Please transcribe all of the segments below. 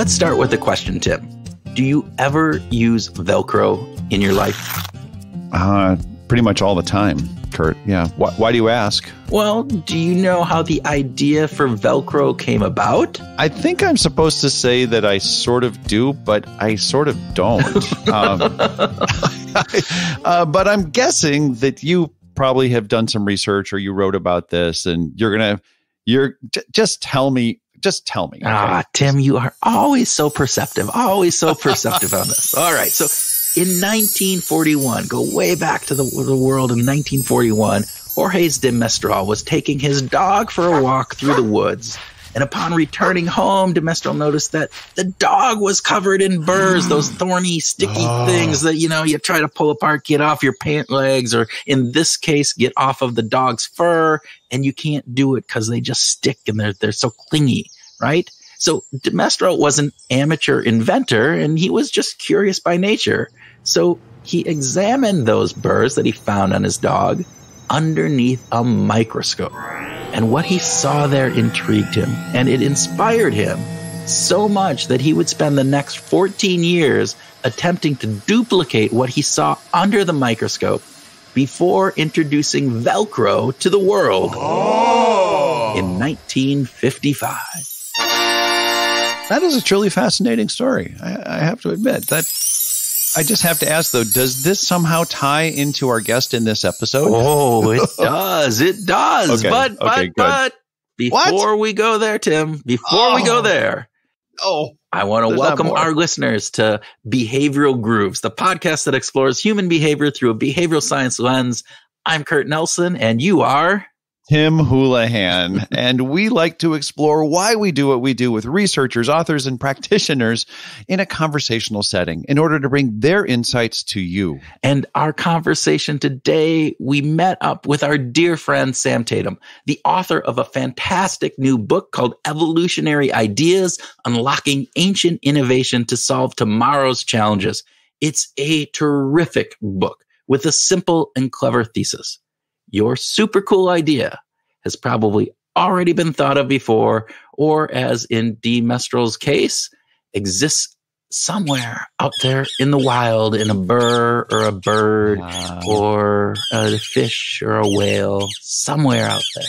let's start with a question, Tim. Do you ever use Velcro in your life? Uh, pretty much all the time, Kurt. Yeah. Why, why do you ask? Well, do you know how the idea for Velcro came about? I think I'm supposed to say that I sort of do, but I sort of don't. um, uh, but I'm guessing that you probably have done some research or you wrote about this and you're going to, you're j- just tell me just tell me. Okay? Ah, Tim, you are always so perceptive, always so perceptive on this. All right. So in 1941, go way back to the, the world in 1941, Jorge de Mestral was taking his dog for a walk through the woods. And upon returning home, de Mestral noticed that the dog was covered in burrs, those thorny, sticky oh. things that, you know, you try to pull apart, get off your pant legs, or in this case, get off of the dog's fur. And you can't do it because they just stick and they're, they're so clingy, right? So de Mestral was an amateur inventor and he was just curious by nature. So he examined those burrs that he found on his dog underneath a microscope. And what he saw there intrigued him and it inspired him so much that he would spend the next 14 years attempting to duplicate what he saw under the microscope before introducing Velcro to the world oh. in 1955. That is a truly fascinating story. I, I have to admit that I just have to ask though, does this somehow tie into our guest in this episode? Oh, it does. It does. Okay, but, okay, but, but before what? we go there, Tim, before oh. we go oh. there, oh, I want to welcome our listeners to Behavioral Grooves, the podcast that explores human behavior through a behavioral science lens. I'm Kurt Nelson and you are Tim Houlihan, and we like to explore why we do what we do with researchers, authors, and practitioners in a conversational setting in order to bring their insights to you. And our conversation today, we met up with our dear friend Sam Tatam, the author of a fantastic new book called Evolutionary Ideas Unlocking Ancient Innovation to Solve Tomorrow's Challenges. It's a terrific book with a simple and clever thesis your super cool idea has probably already been thought of before, or as in de Mestral's case, exists somewhere out there in the wild in a burr or a bird wow. or a fish or a whale, somewhere out there.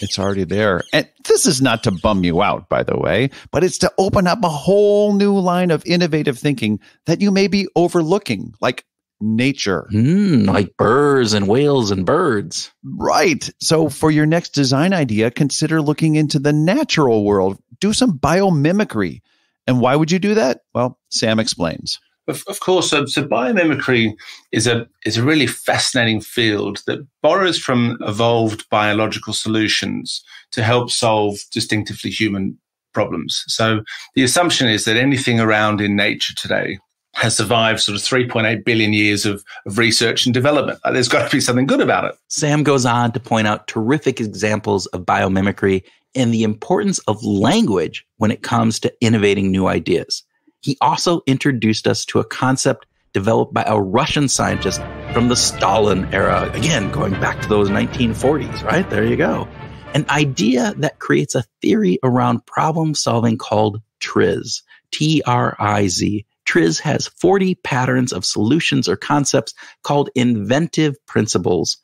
It's already there. And this is not to bum you out, by the way, but it's to open up a whole new line of innovative thinking that you may be overlooking, like nature. Mm, like birds and whales and birds. Right. So for your next design idea, consider looking into the natural world. Do some biomimicry. And why would you do that? Well, Sam explains. Of, of course, so, so, biomimicry is a is a really fascinating field that borrows from evolved biological solutions to help solve distinctively human problems. So the assumption is that anything around in nature today has survived sort of 3.8 billion years of, of research and development. There's got to be something good about it. Sam goes on to point out terrific examples of biomimicry and the importance of language when it comes to innovating new ideas. He also introduced us to a concept developed by a Russian scientist from the Stalin era. Again, going back to those 1940s, right? There you go. An idea that creates a theory around problem solving called TRIZ. T R I Z. Triz has 40 patterns of solutions or concepts called inventive principles.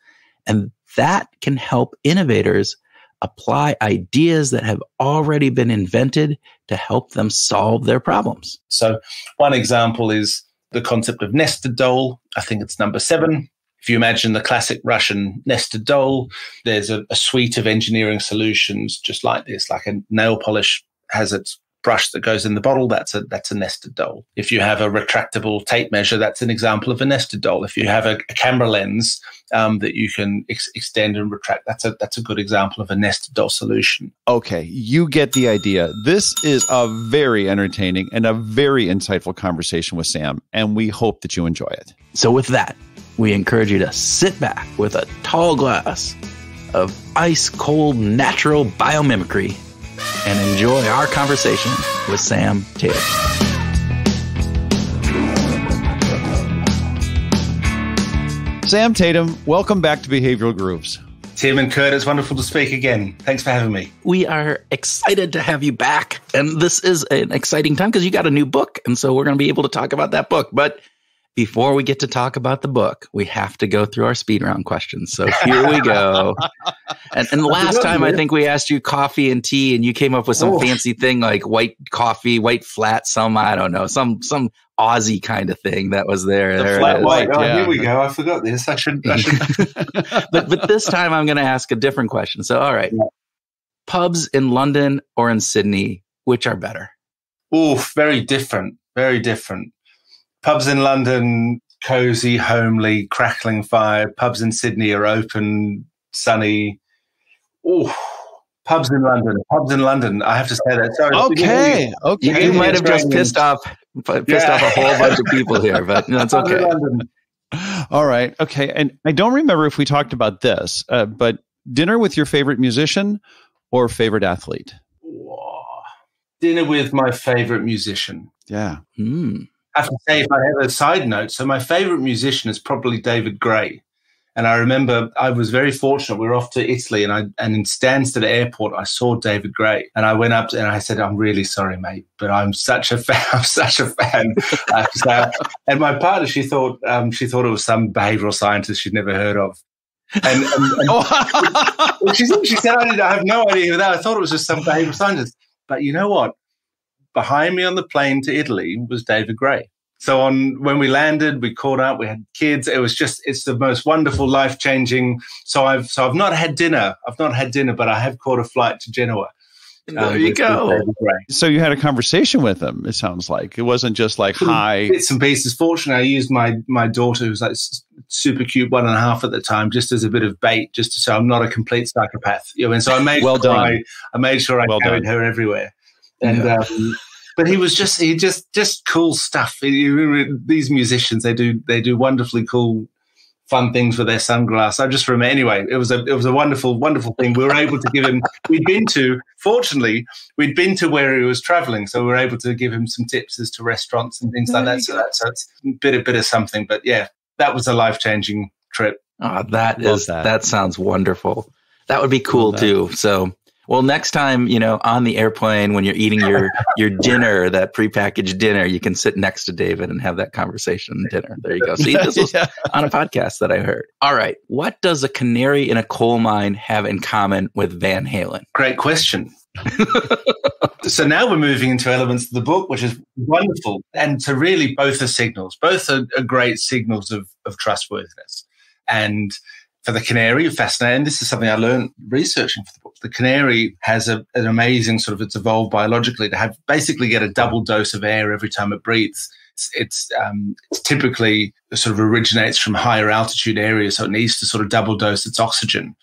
And that can help innovators apply ideas that have already been invented to help them solve their problems. So, one example is the concept of nested doll. I think it's number seven. If you imagine the classic Russian nested doll, there's a, a suite of engineering solutions just like this, like a nail polish has its brush that goes in the bottle, that's a that's a nested doll. If you have a retractable tape measure, that's an example of a nested doll. If you have a, a camera lens um, that you can ex- extend and retract, that's a that's a good example of a nested doll solution. Okay, you get the idea. This is a very entertaining and a very insightful conversation with Sam, and we hope that you enjoy it. So, with that, we encourage you to sit back with a tall glass of ice cold natural biomimicry and enjoy our conversation with Sam Tatam. Sam Tatam, welcome back to Behavioral Grooves. Tim and Kurt, it's wonderful to speak again. Thanks for having me. We are excited to have you back. And this is an exciting time because you got a new book. And so we're going to be able to talk about that book. But before we get to talk about the book, we have to go through our speed round questions. So here we go. and, and last time, I think we asked you coffee and tea, and you came up with some oh. fancy thing like white coffee, white flat, some I don't know, some some Aussie kind of thing that was there. The there flat white. Oh, yeah. here we go. I forgot this. I should. I should. but but this time, I'm going to ask a different question. So, all right, yeah. pubs in London or in Sydney, which are better? Oh, very different. Very different pubs in London, cozy, homely, crackling fire. Pubs in Sydney are open, sunny. Oh, pubs in London. Pubs in London. I have to say that. Sorry. Okay. Okay. You, you might have just pissed off pissed yeah. off a whole bunch of people here, but that's okay. All right. Okay. And I don't remember if we talked about this, uh, but dinner with your favorite musician or favorite athlete? Whoa. Dinner with my favorite musician. Yeah. Hmm. I have to say, if I have a side note, so my favorite musician is probably David Gray. And I remember I was very fortunate. We were off to Italy, and I and in Stansted Airport, I saw David Gray, and I went up to, and I said, "I'm really sorry, mate, but I'm such a fan. I'm such a fan." uh, and my partner, she thought um, she thought it was some behavioral scientist she'd never heard of. And, and, and she, she said, I, I have no idea who that. I thought it was just some behavioral scientist. But you know what? Behind me on the plane to Italy was David Gray. So on when we landed, we caught up. We had kids. It was just it's the most wonderful, life changing. So I've so I've not had dinner. I've not had dinner, but I have caught a flight to Genoa. There um, you go. So you had a conversation with him. It sounds like it wasn't just like hi. Bits and pieces. Fortunately, I used my my daughter, who was like super cute, one and a half at the time, just as a bit of bait, just to say I'm not a complete psychopath. You know, and so I made well sure done. I, I made sure I well carried done. her everywhere. And yeah. um, but he was just he just just cool stuff. These musicians they do they do wonderfully cool fun things with their sunglasses. I just remember anyway. It was a it was a wonderful wonderful thing. We were able to give him. We'd been to fortunately we'd been to where he was traveling, so we were able to give him some tips as to restaurants and things there like that. So that's so it's a bit a bit of something. But yeah, that was a life changing trip. Oh, that is that. that sounds wonderful. That would be cool too. So well, next time, you know, on the airplane when you're eating your your dinner, that prepackaged dinner, you can sit next to David and have that conversation dinner. There you go. See, this was yeah. on a podcast that I heard. All right. What does a canary in a coal mine have in common with Van Halen? Great question. so now we're moving into elements of the book, which is wonderful. And to really both are signals, both are, are great signals of, of trustworthiness. And for the canary, fascinating. This is something I learned researching for the. The canary has a, an amazing sort of, it's evolved biologically to have basically get a double dose of air every time it breathes. It's, it's, um, it's typically sort of originates from higher altitude areas, so it needs to sort of double dose its oxygen.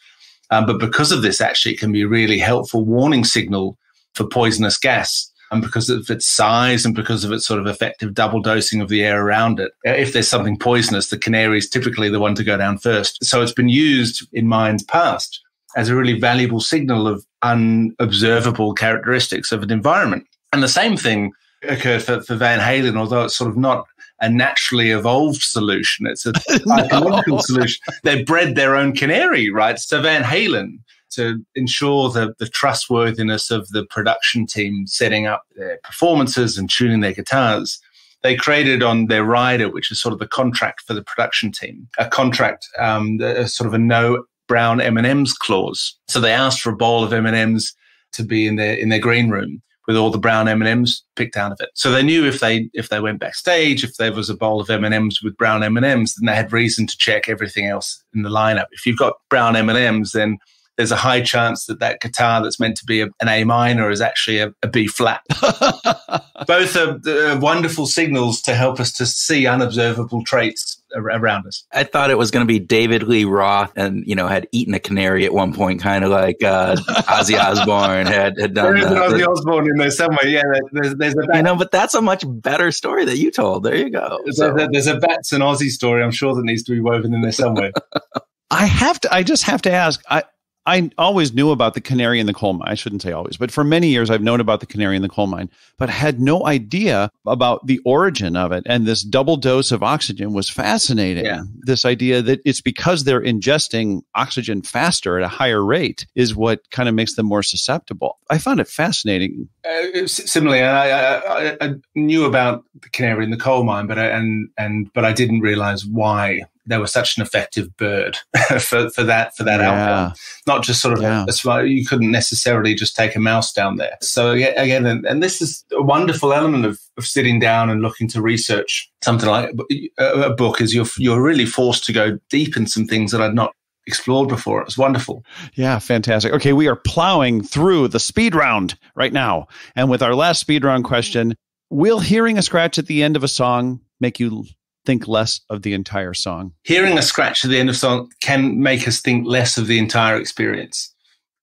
Um, but because of this, actually, it can be a really helpful warning signal for poisonous gas and because of its size and because of its sort of effective double dosing of the air around it. If there's something poisonous, the canary is typically the one to go down first. So it's been used in mines past as a really valuable signal of unobservable characteristics of an environment. And the same thing occurred for, for Van Halen, although it's sort of not a naturally evolved solution. It's a psychological no. solution. They bred their own canary, right? So Van Halen to ensure the, the trustworthiness of the production team setting up their performances and tuning their guitars. They created on their rider, which is sort of the contract for the production team, a contract, um, a, sort of a no brown M and M's clause. So they asked for a bowl of M and M's to be in their in their green room with all the brown M and M's picked out of it. So they knew if they if they went backstage, if there was a bowl of M and M's with brown M and M's, then they had reason to check everything else in the lineup. If you've got brown M and M's, then there's a high chance that that guitar that's meant to be a, an A minor is actually a, a B flat. Both are, are, wonderful signals to help us to see unobservable traits around us. I thought it was going to be David Lee Roth and, you know, had eaten a canary at one point, kind of like uh, Ozzy Osbourne had, had done. There is an Ozzy Osbourne in there somewhere. Yeah, there's, there's a You know, but that's a much better story that you told. There you go. There's, so. a, there's a Bats and Ozzy story I'm sure that needs to be woven in there somewhere. I have to, I just have to ask, I, I always knew about the canary in the coal mine. I shouldn't say always, but for many years I've known about the canary in the coal mine, but had no idea about the origin of it. And this double dose of oxygen was fascinating. Yeah. This idea that it's because they're ingesting oxygen faster at a higher rate is what kind of makes them more susceptible. I found it fascinating. Uh, similarly, I, I, I, knew about the canary in the coal mine, but I, and and but I didn't realize why they were such an effective bird for, for that for that yeah. outcome. Not just sort of yeah. a, you couldn't necessarily just take a mouse down there. So again, and, and this is a wonderful element of, of sitting down and looking to research something like a, a book is you're you're really forced to go deep in some things that I'd not explored before. It was wonderful. Yeah, fantastic. Okay, we are plowing through the speed round right now. And with our last speed round question, will hearing a scratch at the end of a song make you think less of the entire song. Hearing a scratch at the end of song can make us think less of the entire experience,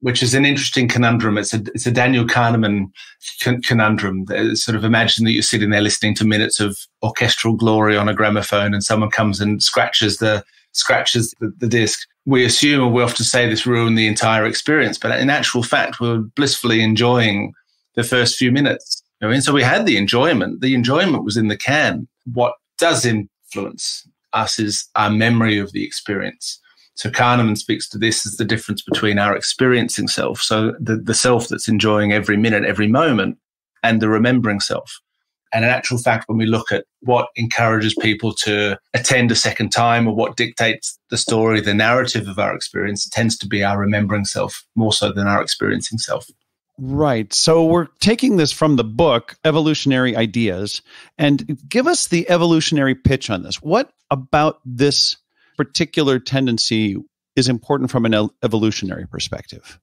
which is an interesting conundrum. It's a it's a Daniel Kahneman conundrum. Sort of imagine that you're sitting there listening to minutes of orchestral glory on a gramophone, and someone comes and scratches the scratches the, the disc. We assume, or we often say, this ruined the entire experience, but in actual fact, we we're blissfully enjoying the first few minutes. I mean, so we had the enjoyment. The enjoyment was in the can. What does influence us is our memory of the experience. So Kahneman speaks to this as the difference between our experiencing self, so the, the self that's enjoying every minute, every moment, and the remembering self. And in actual fact, when we look at what encourages people to attend a second time or what dictates the story, the narrative of our experience, tends to be our remembering self more so than our experiencing self. Right. So we're taking this from the book, Evolutionary Ideas, and give us the evolutionary pitch on this. What about this particular tendency is important from an evolutionary perspective?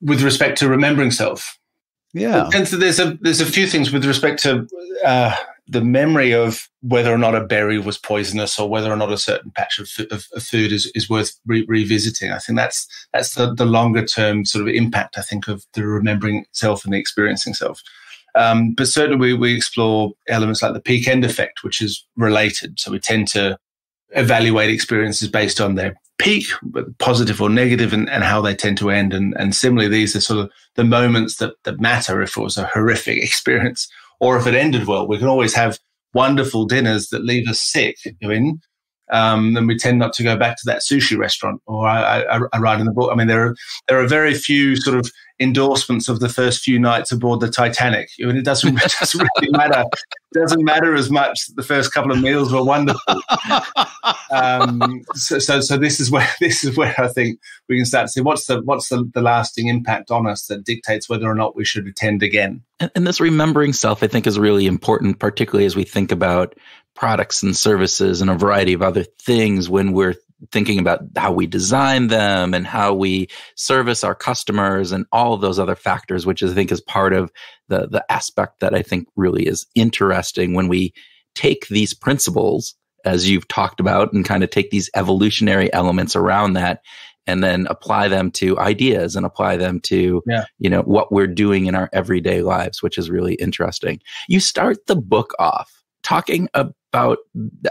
With respect to remembering self. Yeah. And so there's a there's a few things with respect to uh, the memory of whether or not a berry was poisonous or whether or not a certain patch of, of, of food is, is worth re- revisiting. I think that's that's the, the longer term sort of impact, I think, of the remembering self and the experiencing self. Um, but certainly we, we explore elements like the peak end effect, which is related. So we tend to evaluate experiences based on their peak, positive or negative, and, and how they tend to end. And, and similarly, these are sort of the moments that, that matter if it was a horrific experience or if it ended well. We can always have wonderful dinners that leave us sick. I mean, um, then we tend not to go back to that sushi restaurant. Or I, I, I, write in the book. I mean, there are there are very few sort of endorsements of the first few nights aboard the Titanic. I mean, it doesn't, it doesn't really matter. It doesn't matter as much. The first couple of meals were wonderful. Um, so, so, so this is where this is where I think we can start to see what's the what's the, the lasting impact on us that dictates whether or not we should attend again. And, and this remembering self, I think, is really important, particularly as we think about products and services and a variety of other things when we're thinking about how we design them and how we service our customers and all of those other factors, which I think is part of the, the aspect that I think really is interesting when we take these principles, as you've talked about, and kind of take these evolutionary elements around that and then apply them to ideas and apply them to yeah. you know what we're doing in our everyday lives which is really interesting you start the book off talking about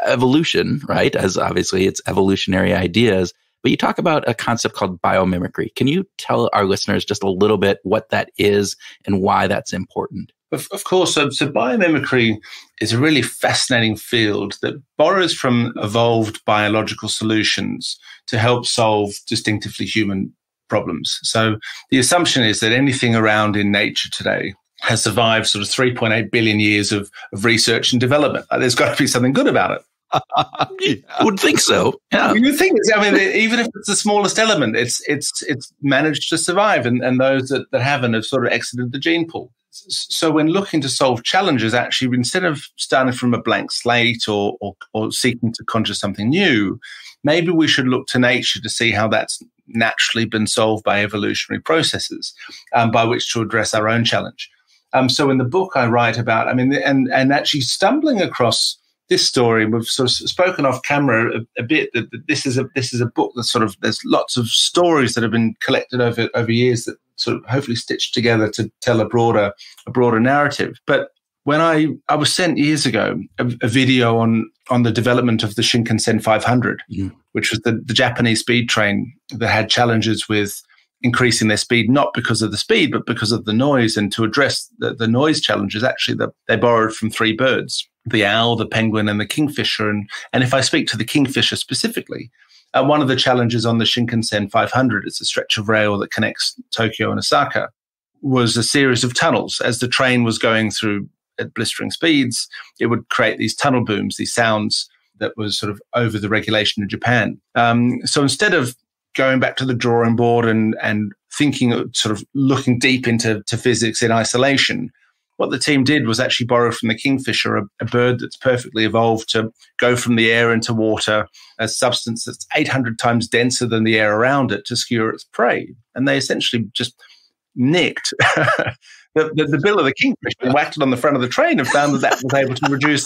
evolution, right? As obviously it's evolutionary ideas, but you talk about a concept called biomimicry. Can you tell our listeners just a little bit what that is and why that's important? Of, of course. So, so biomimicry is a really fascinating field that borrows from evolved biological solutions to help solve distinctively human problems. So the assumption is that anything around in nature today has survived sort of 3.8 billion years of, of research and development. There's got to be something good about it. yeah. would think so. Yeah. You would think. I mean, even if it's the smallest element, it's it's it's managed to survive, and, and those that, that haven't have sort of exited the gene pool. So, when looking to solve challenges, actually, instead of starting from a blank slate or, or, or seeking to conjure something new, maybe we should look to nature to see how that's naturally been solved by evolutionary processes, um, by which to address our own challenge. Um, so in the book, I write about, I mean, and and actually stumbling across this story, we've sort of spoken off camera a, a bit that, that, this is a this is a book that sort of there's lots of stories that have been collected over over years that sort of hopefully stitched together to tell a broader a broader narrative. But when I I was sent years ago a, a video on on the development of the Shinkansen 500, mm. which was the, the Japanese speed train that had challenges with increasing their speed, not because of the speed, but because of the noise. And to address the, the noise challenges, actually, the, they borrowed from three birds the owl, the penguin, and the kingfisher. And, and if I speak to the kingfisher specifically, uh, one of the challenges on the Shinkansen 500, it's a stretch of rail that connects Tokyo and Osaka, was a series of tunnels. As the train was going through at blistering speeds, it would create these tunnel booms, these sounds that was sort of over the regulation in Japan. Um, so instead of going back to the drawing board and and thinking sort of looking deep into to physics in isolation what the team did was actually borrow from the kingfisher a, a, bird that's perfectly evolved to go from the air into water a substance that's 800 times denser than the air around it to skewer its prey. And they essentially just nicked the, the, the, bill of the kingfisher and whacked it on the front of the train and found that that was able to reduce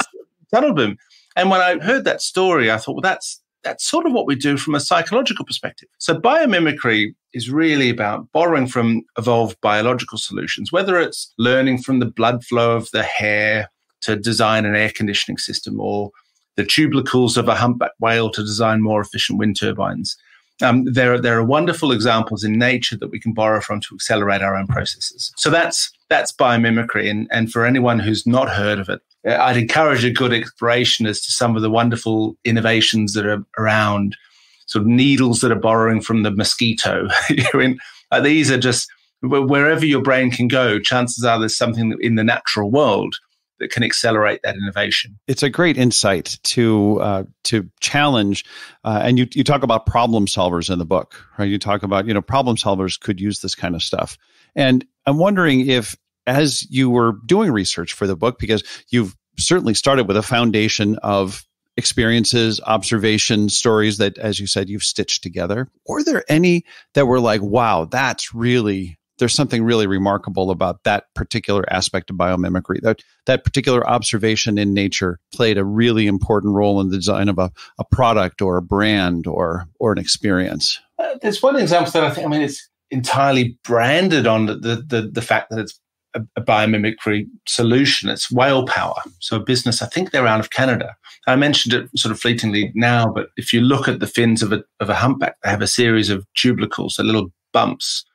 tunnel boom. And when i heard that story i thought well that's that's sort of what we do from a psychological perspective. So biomimicry is really about borrowing from evolved biological solutions, whether it's learning from the blood flow of the hair to design an air conditioning system or the tubercles of a humpback whale to design more efficient wind turbines. Um, there, there are wonderful examples in nature that we can borrow from to accelerate our own processes. So that's that's biomimicry, and, and for anyone who's not heard of it, I'd encourage a good exploration as to some of the wonderful innovations that are around, sort of needles that are borrowing from the mosquito. uh, these are just wherever your brain can go. Chances are there's something in the natural world that can accelerate that innovation. It's a great insight to uh, to challenge, uh, and you you talk about problem solvers in the book, right? You talk about you know problem solvers could use this kind of stuff, and I'm wondering if as you were doing research for the book, because you've certainly started with a foundation of experiences, observations, stories that, as you said, you've stitched together. Were there any that were like, wow, that's really, there's something really remarkable about that particular aspect of biomimicry? That, that particular observation in nature played a really important role in the design of a, a product or a brand or, or an experience. Uh, there's one example that I think, I mean, it's entirely branded on the, the, the fact that it's a, a biomimicry solution. It's whale power. So a business, I think they're out of Canada. I mentioned it sort of fleetingly now, but if you look at the fins of a, of a humpback, they have a series of tubercles, so little bumps.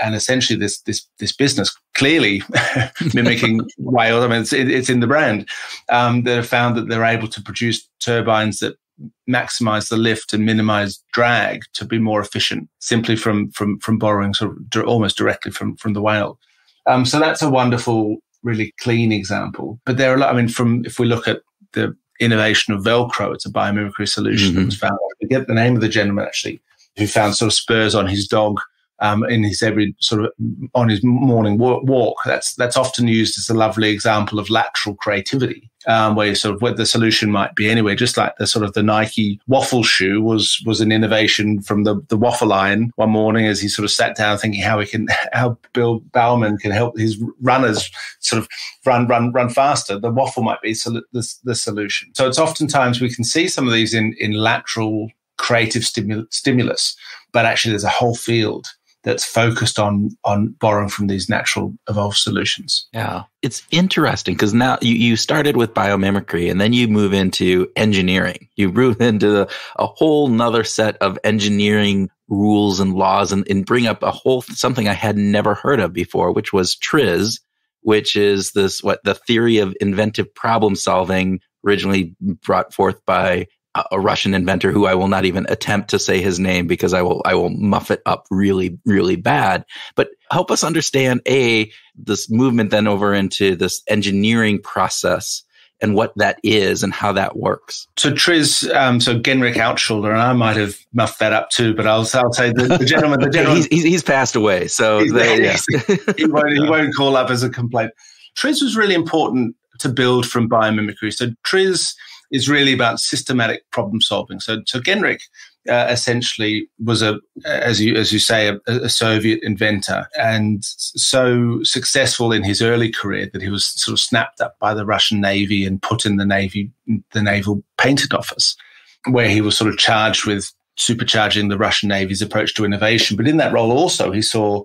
And essentially, this this this business clearly mimicking whales. I mean, it's, it's in the brand. Um, they have found that they're able to produce turbines that maximize the lift and minimize drag to be more efficient simply from from from borrowing sort of almost directly from from the whale um, so that's a wonderful, really clean example. But there are a lot, I mean, from if we look at the innovation of Velcro, it's a biomimicry solution mm-hmm. that was found. I forget the name of the gentleman actually who found sort of spurs on his dog um, in his every sort of on his morning walk. That's that's often used as a lovely example of lateral creativity, um, where sort of what the solution might be anyway. Just like the sort of the Nike waffle shoe was was an innovation from the the waffle line one morning as he sort of sat down thinking how he can how Bill Bowerman can help his runners sort of run run run faster. The waffle might be the, the solution. So it's oftentimes we can see some of these in in lateral creative stimulus, but actually there's a whole field that's focused on on borrowing from these natural evolved solutions. Yeah, it's interesting because now you, you started with biomimicry and then you move into engineering. You move into the, a whole nother set of engineering rules and laws and, and bring up a whole something I had never heard of before, which was TRIZ, which is this what the theory of inventive problem solving originally brought forth by a Russian inventor who I will not even attempt to say his name because I will I will muff it up really really bad. But help us understand a this movement then over into this engineering process and what that is and how that works. So Triz, um, so Genrikh Altshuler, and I might have muffed that up too, but I'll, I'll say the, the gentleman, the gentleman, he's, he's, passed away, so he's, he, won't, he won't call up as a complaint. Triz was really important to build from biomimicry. So Triz is really about systematic problem solving. So, so Genrikh uh, essentially was a, as you as you say, a, a, Soviet inventor, and so successful in his early career that he was sort of snapped up by the Russian Navy and put in the Navy, the Naval Patent Office, where he was sort of charged with supercharging the Russian Navy's approach to innovation. But in that role, also he saw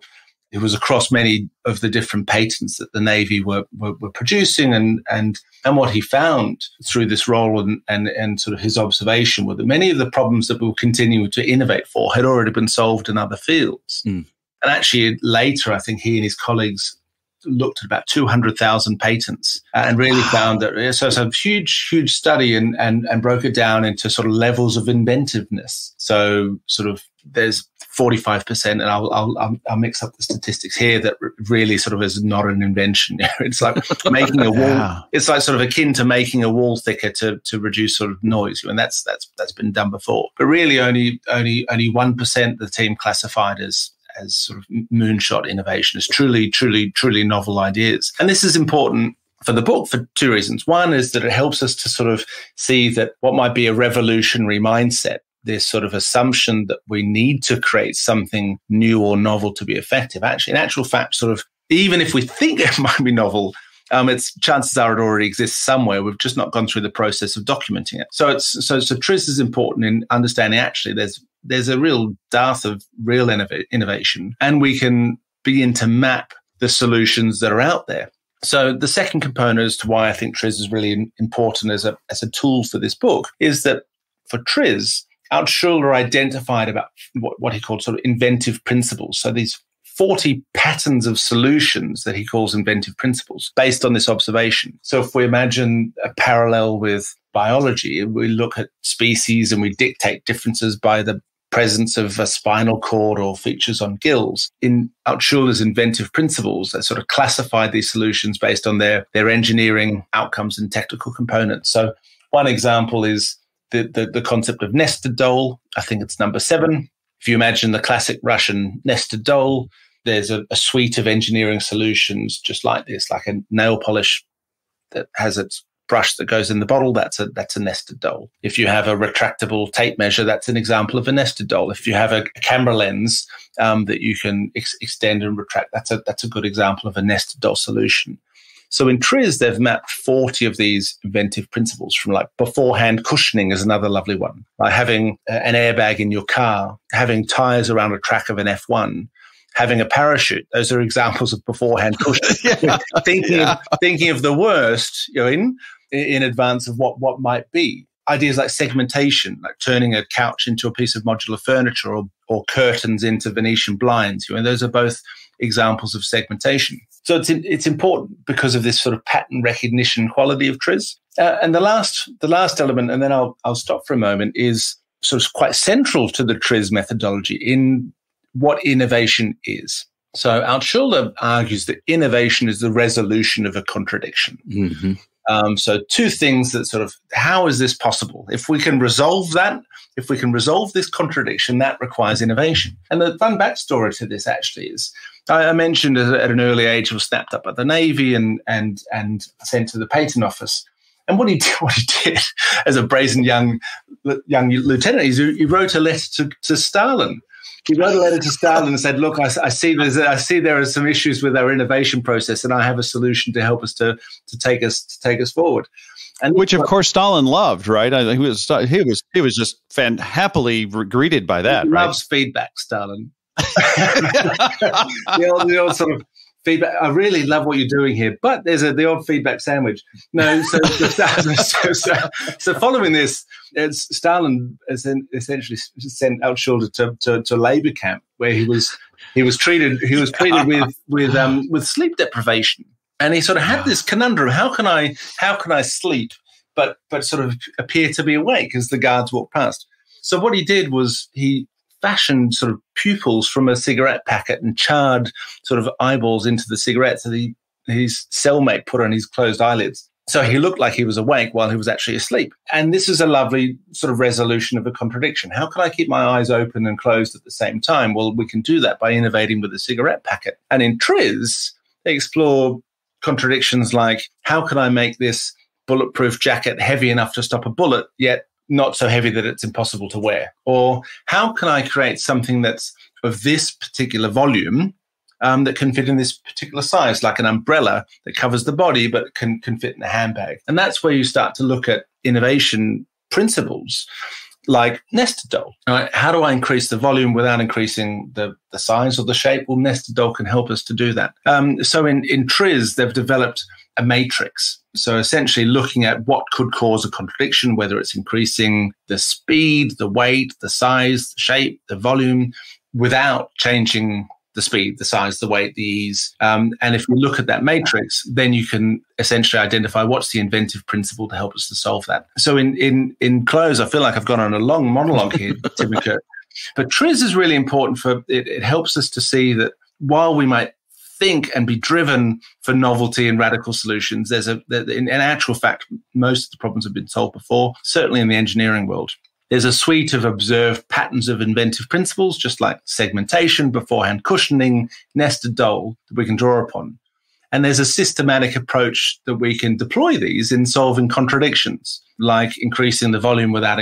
it was across many of the different patents that the Navy were, were, were, producing. And, and, and what he found through this role and, and, and sort of his observation were that many of the problems that we were continuing to innovate for had already been solved in other fields. Mm. And actually, later, I think he and his colleagues looked at about 200,000 patents and really wow. found that so it's a huge, huge study and, and, and broke it down into sort of levels of inventiveness. So sort of there's 45%, and I'll, I'll, I'll mix up the statistics here that really sort of is not an invention. it's like making a wall, yeah. it's like sort of akin to making a wall thicker to, to reduce sort of noise. And that's, that's, that's been done before. But really only, only, only 1% of the team classified as, as sort of moonshot innovation, is truly, truly, truly novel ideas. And this is important for the book for two reasons. One is that it helps us to sort of see that what might be a revolutionary mindset this sort of assumption that we need to create something new or novel to be effective. Actually, in actual fact, sort of even if we think it might be novel, um, it's chances are it already exists somewhere. We've just not gone through the process of documenting it. So it's so so TRIZ is important in understanding actually there's there's a real dearth of real innov- innovation, and we can begin to map the solutions that are out there. So the second component as to why I think TRIZ is really important as a as a tool for this book is that for TRIZ, Altshuler identified about what, what he called sort of inventive principles. So these 40 patterns of solutions that he calls inventive principles based on this observation. So if we imagine a parallel with biology, we look at species and we dictate differences by the presence of a spinal cord or features on gills. In Altshuler's inventive principles, they sort of classified these solutions based on their, their engineering outcomes and technical components. So one example is the, the, the concept of nested doll. I think it's number seven. If you imagine the classic Russian nested doll, there's a, a suite of engineering solutions just like this, like a nail polish that has its brush that goes in the bottle, that's a that's a nested doll. If you have a retractable tape measure, that's an example of a nested doll. If you have a, camera lens um, that you can ex- extend and retract, that's a that's a good example of a nested doll solution. So in TRIZ, they've mapped 40 of these inventive principles from like beforehand cushioning is another lovely one. Like having an airbag in your car, having tires around a track of an F1, having a parachute. Those are examples of beforehand cushioning. yeah. thinking, yeah. Of, thinking of the worst, you know, in, in advance of what, what might be. Ideas like segmentation, like turning a couch into a piece of modular furniture or, or curtains into Venetian blinds. You know, those are both examples of segmentation. So it's it's important because of this sort of pattern recognition quality of TRIZ. Uh, and the last the last element, and then I'll I'll stop for a moment, is sort of quite central to the TRIZ methodology in what innovation is. So Altshuler argues that innovation is the resolution of a contradiction. Mm-hmm. Um, so two things that sort of how is this possible? If we can resolve that, if we can resolve this contradiction, that requires innovation. And the fun backstory to this actually is I mentioned at an early age was snapped up by the Navy and and and sent to the patent office. And what he did, what he did as a brazen young young lieutenant, is he wrote a letter to, to Stalin. He wrote a letter to Stalin and said, "Look, I, I see there's I see there are some issues with our innovation process, and I have a solution to help us to to take us to take us forward." And Which, of course, Stalin loved, right? I, he was he was he was just fan, happily greeted by that. He right? loves feedback, Stalin. the, old, the old sort of feedback. I really love what you're doing here, but there's a the odd feedback sandwich. No, so so, so, so, following this, Stalin essentially sent Altshuler to, to, to labor camp where he was he was treated he was treated with with um with sleep deprivation, and he sort of had this conundrum: how can I how can I sleep but but sort of appear to be awake as the guards walk past? So what he did was he fashioned sort of pupils from a cigarette packet and charred sort of eyeballs into the cigarette so the, his cellmate put on his closed eyelids. So he looked like he was awake while he was actually asleep. And this is a lovely sort of resolution of a contradiction. How can I keep my eyes open and closed at the same time? Well, we can do that by innovating with a cigarette packet. And in TRIZ, they explore contradictions like how can I make this bulletproof jacket heavy enough to stop a bullet, yet not so heavy that it's impossible to wear? Or how can I create something that's of this particular volume um, that can fit in this particular size, like an umbrella that covers the body but can, can fit in a handbag? And that's where you start to look at innovation principles like nested doll. Right? How do I increase the volume without increasing the, the size or the shape? Well, nested doll can help us to do that. Um, so in, in TRIZ, they've developed a matrix. So essentially looking at what could cause a contradiction, whether it's increasing the speed, the weight, the size, the shape, the volume, without changing the speed, the size, the weight, the ease. Um, and if you look at that matrix, then you can essentially identify what's the inventive principle to help us to solve that. So in in in close, I feel like I've gone on a long monologue here, Timika. But TRIZ is really important for it, it helps us to see that while we might think and be driven for novelty and radical solutions, there's a in, in actual fact, most of the problems have been solved before, certainly in the engineering world. There's a suite of observed patterns of inventive principles, just like segmentation, beforehand cushioning, nested doll, that we can draw upon. And there's a systematic approach that we can deploy these in solving contradictions, like increasing the volume without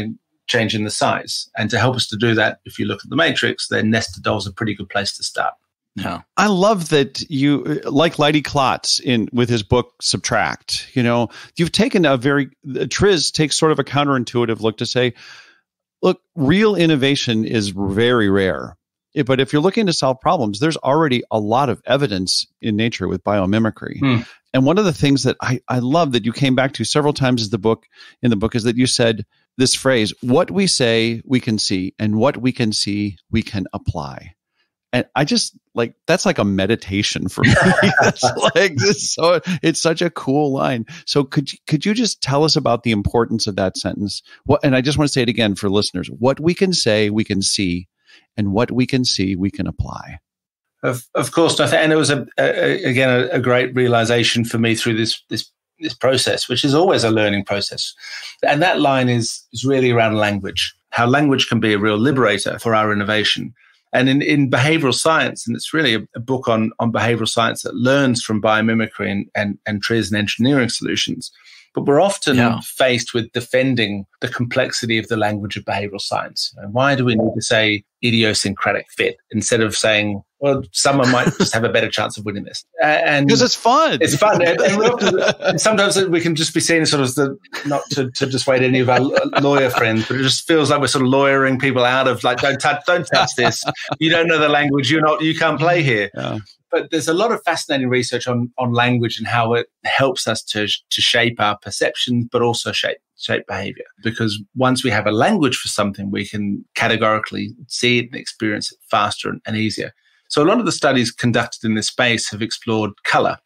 changing the size. And to help us to do that, if you look at the matrix, then nested doll is a pretty good place to start. Yeah. I love that you like Leidy Klotz in with his book Subtract. You know, you've taken a very TRIZ takes sort of a counterintuitive look to say, look, real innovation is very rare. But if you're looking to solve problems, there's already a lot of evidence in nature with biomimicry. Hmm. And one of the things that I, I love that you came back to several times is the book in the book is that you said this phrase, what we say we can see, and what we can see we can apply. And I just like that's like a meditation for me. it's like it's so it's such a cool line. So could you, could you just tell us about the importance of that sentence? What and I just want to say it again for listeners. What we can say, we can see, and what we can see, we can apply. Of of course, and it was a, a again a, a great realization for me through this this this process, which is always a learning process. And that line is is really around language. How language can be a real liberator for our innovation and in, in behavioral science, and it's really a, a, book on, on behavioral science that learns from biomimicry and, and, and TRIZ and engineering solutions. But we're often yeah. faced with defending the complexity of the language of behavioral science. And why do we need to say idiosyncratic fit instead of saying, well, someone might just have a better chance of winning this? And because it's fun. It's fun. and, and sometimes we can just be seen as sort of the, not to, to dissuade any of our lawyer friends, but it just feels like we're sort of lawyering people out of like, don't touch, don't touch this. You don't know the language. You're not, you can't play here. Yeah but there's a lot of fascinating research on on language and how it helps us to to shape our perceptions, but also shape shape behavior. Because once we have a language for something, we can categorically see it and experience it faster and, and easier. So a lot of the studies conducted in this space have explored color,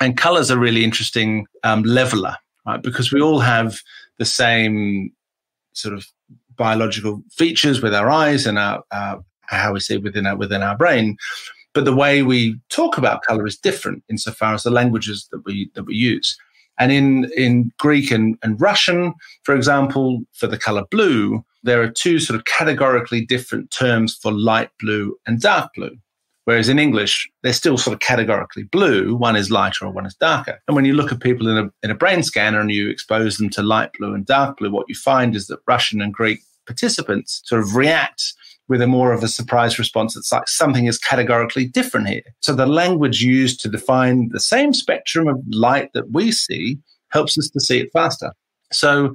and color is a really interesting um, leveler, right? Because we all have the same sort of biological features with our eyes and our, our how we see within our within our brain but the way we talk about color is different insofar as the languages that we that we use. And in in Greek and, and Russian, for example, for the color blue, there are two sort of categorically different terms for light blue and dark blue. Whereas in English, they're still sort of categorically blue. One is lighter or one is darker. And when you look at people in a, in a brain scanner and you expose them to light blue and dark blue, what you find is that Russian and Greek participants sort of react with a more of a surprise response. It's like something is categorically different here. So the language used to define the same spectrum of light that we see helps us to see it faster. So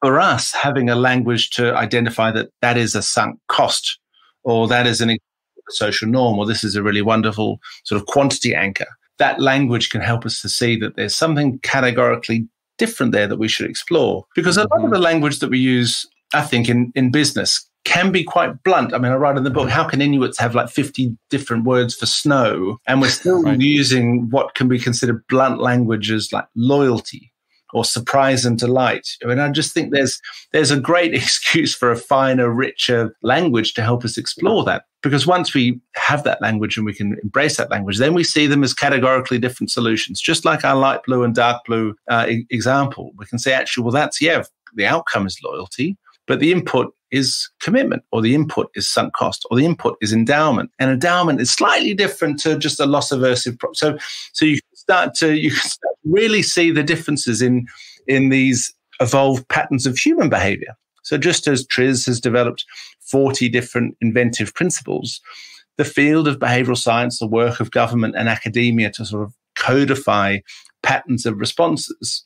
for us, having a language to identify that that is a sunk cost or that is an social norm or this is a really wonderful sort of quantity anchor, that language can help us to see that there's something categorically different there that we should explore. Because a lot of mm-hmm. the language that we use, I think, in, in business can be quite blunt. I mean, I write in the book, how can Inuits have like 50 different words for snow? And we're still right. using what can be considered blunt languages like loyalty or surprise and delight. I mean, I just think there's there's a great excuse for a finer, richer language to help us explore that. Because once we have that language and we can embrace that language, then we see them as categorically different solutions. Just like our light blue and dark blue uh, example, we can say, actually, well, that's yeah, the outcome is loyalty, but the input is commitment, or the input is sunk cost, or the input is endowment. And endowment is slightly different to just a loss aversive. Pro- so, so you start to you can start really see the differences in in these evolved patterns of human behavior. So, just as TRIZ has developed 40 different inventive principles, the field of behavioral science, the work of government and academia to sort of codify patterns of responses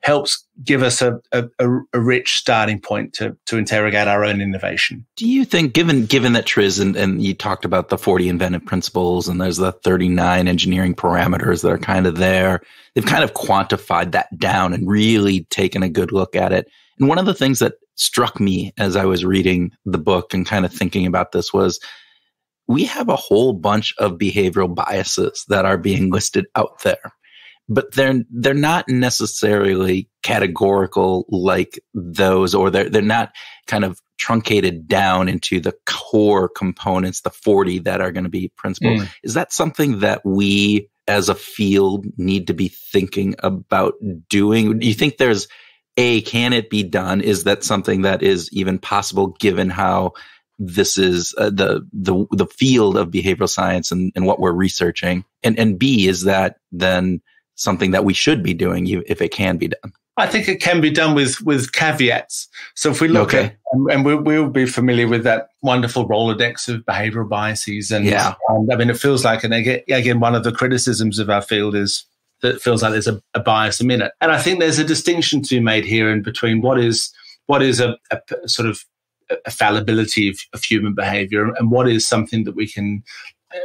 helps give us a, a, a, rich starting point to, to interrogate our own innovation. Do you think, given given that TRIZ and, and you talked about the 40 inventive principles and there's the 39 engineering parameters that are kind of there, they've kind of quantified that down and really taken a good look at it. And one of the things that struck me as I was reading the book and kind of thinking about this was we have a whole bunch of behavioral biases that are being listed out there but they're they're not necessarily categorical like those or they're they're not kind of truncated down into the core components the 40 that are going to be principal mm. is that something that we as a field need to be thinking about doing do you think there's a can it be done is that something that is even possible given how this is uh, the the the field of behavioral science and, and what we're researching and and b is that then something that we should be doing if it can be done? I think it can be done with with caveats. So if we look okay. at, and, we, we'll be familiar with that wonderful Rolodex of behavioral biases, and yeah. Um, I mean, it feels like, and again, again, one of the criticisms of our field is that feels like there's a, a bias a minute, and I think there's a distinction to be made here in between what is what is a, a sort of a fallibility of, of human behavior, and what is something that we can,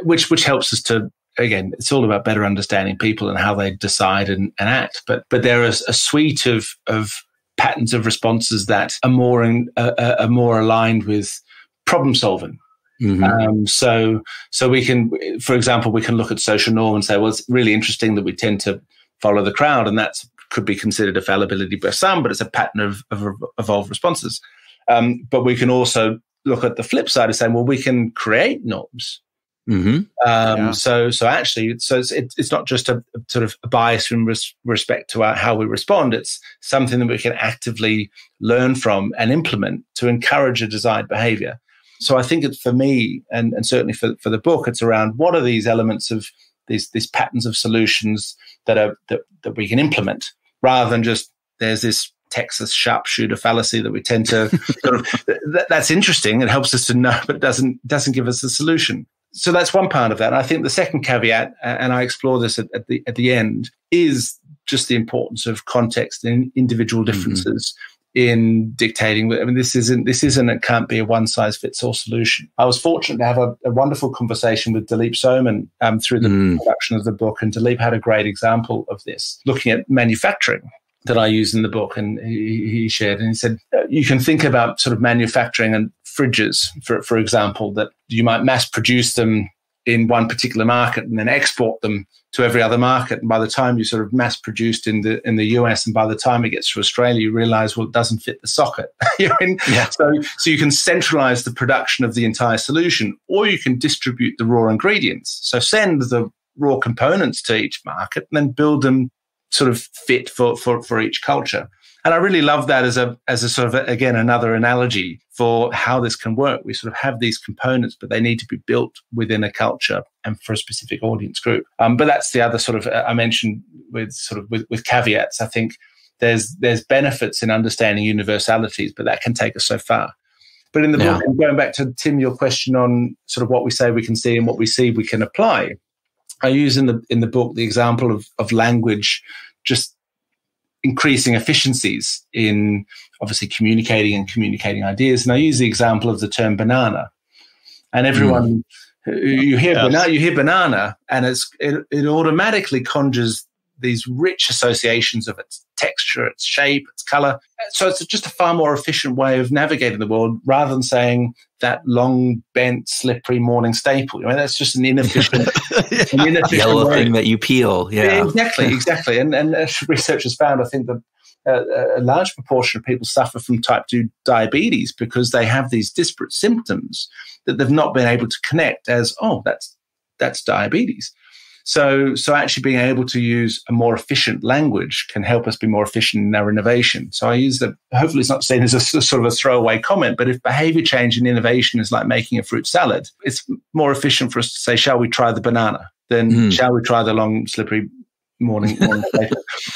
which which helps us to again, it's all about better understanding people and how they decide and, and act. But but there is a suite of of patterns of responses that are more in, uh, are more aligned with problem solving. Mm-hmm. Um, so so we can, for example, we can look at social norm and say, well, it's really interesting that we tend to follow the crowd, and that could be considered a fallibility by some, but it's a pattern of, of evolved responses. Um, but we can also look at the flip side of saying, well, we can create norms. Mm-hmm. Um, yeah. So, so actually, so it's, it, it's not just a, a, sort of a bias in res- respect to our, how we respond. It's something that we can actively learn from and implement to encourage a desired behavior. So, I think it's for me, and, and certainly for, for the book, it's around what are these elements of these these patterns of solutions that are that, that we can implement, rather than just there's this Texas sharpshooter fallacy that we tend to sort of that, that's interesting. It helps us to know, but it doesn't doesn't give us a solution so that's one part of that. And I think the second caveat, and I explore this at, at, the at the end, is just the importance of context and individual mm-hmm. differences mm-hmm. In dictating. I mean, this isn't this isn't it can't be a one size fits all solution. I was fortunate to have a, a wonderful conversation with Dileep Soman um, through the mm. production of the book, and Dileep had a great example of this, looking at manufacturing that I use in the book, and he, he shared, and he said uh, you can think about sort of manufacturing and fridges, for for example, that you might mass produce them in one particular market and then export them to every other market. And by the time you sort of mass produced in the in the US, and by the time it gets to Australia, you realize well it doesn't fit the socket. You're in, yeah. So so you can centralize the production of the entire solution, or you can distribute the raw ingredients. So send the raw components to each market and then build them sort of fit for, for, for each culture. And I really love that as a as a sort of a, again another analogy for how this can work. We sort of have these components, but they need to be built within a culture and for a specific audience group. Um, but that's the other sort of uh, I mentioned with sort of with, with caveats. I think there's there's benefits in understanding universalities, but that can take us so far. But in the yeah. book, going back to Tim, your question on sort of what we say we can see and what we see we can apply. I use in the in the book the example of of language just increasing efficiencies in obviously communicating and communicating ideas. And I use the example of the term banana. And everyone mm. you hear yes. banana, you hear banana, and it's it, it automatically conjures these rich associations of its texture, its shape, its color. So it's just a far more efficient way of navigating the world rather than saying that long, bent, slippery morning staple. I mean, that's just an inefficient, yeah. an inefficient yellow way. thing that you peel. Yeah, yeah exactly, exactly. And and research has found, I think that. Uh, a large proportion of people suffer from type 2 diabetes because they have these disparate symptoms that they've not been able to connect as oh that's that's diabetes so, so actually being able to use a more efficient language can help us be more efficient in our innovation. So I use the, hopefully it's not seen as a, sort of a throwaway comment, but if behavior change and innovation is like making a fruit salad, it's more efficient for us to say, shall we try the banana? Then mm. shall we try the long, slippery morning, morning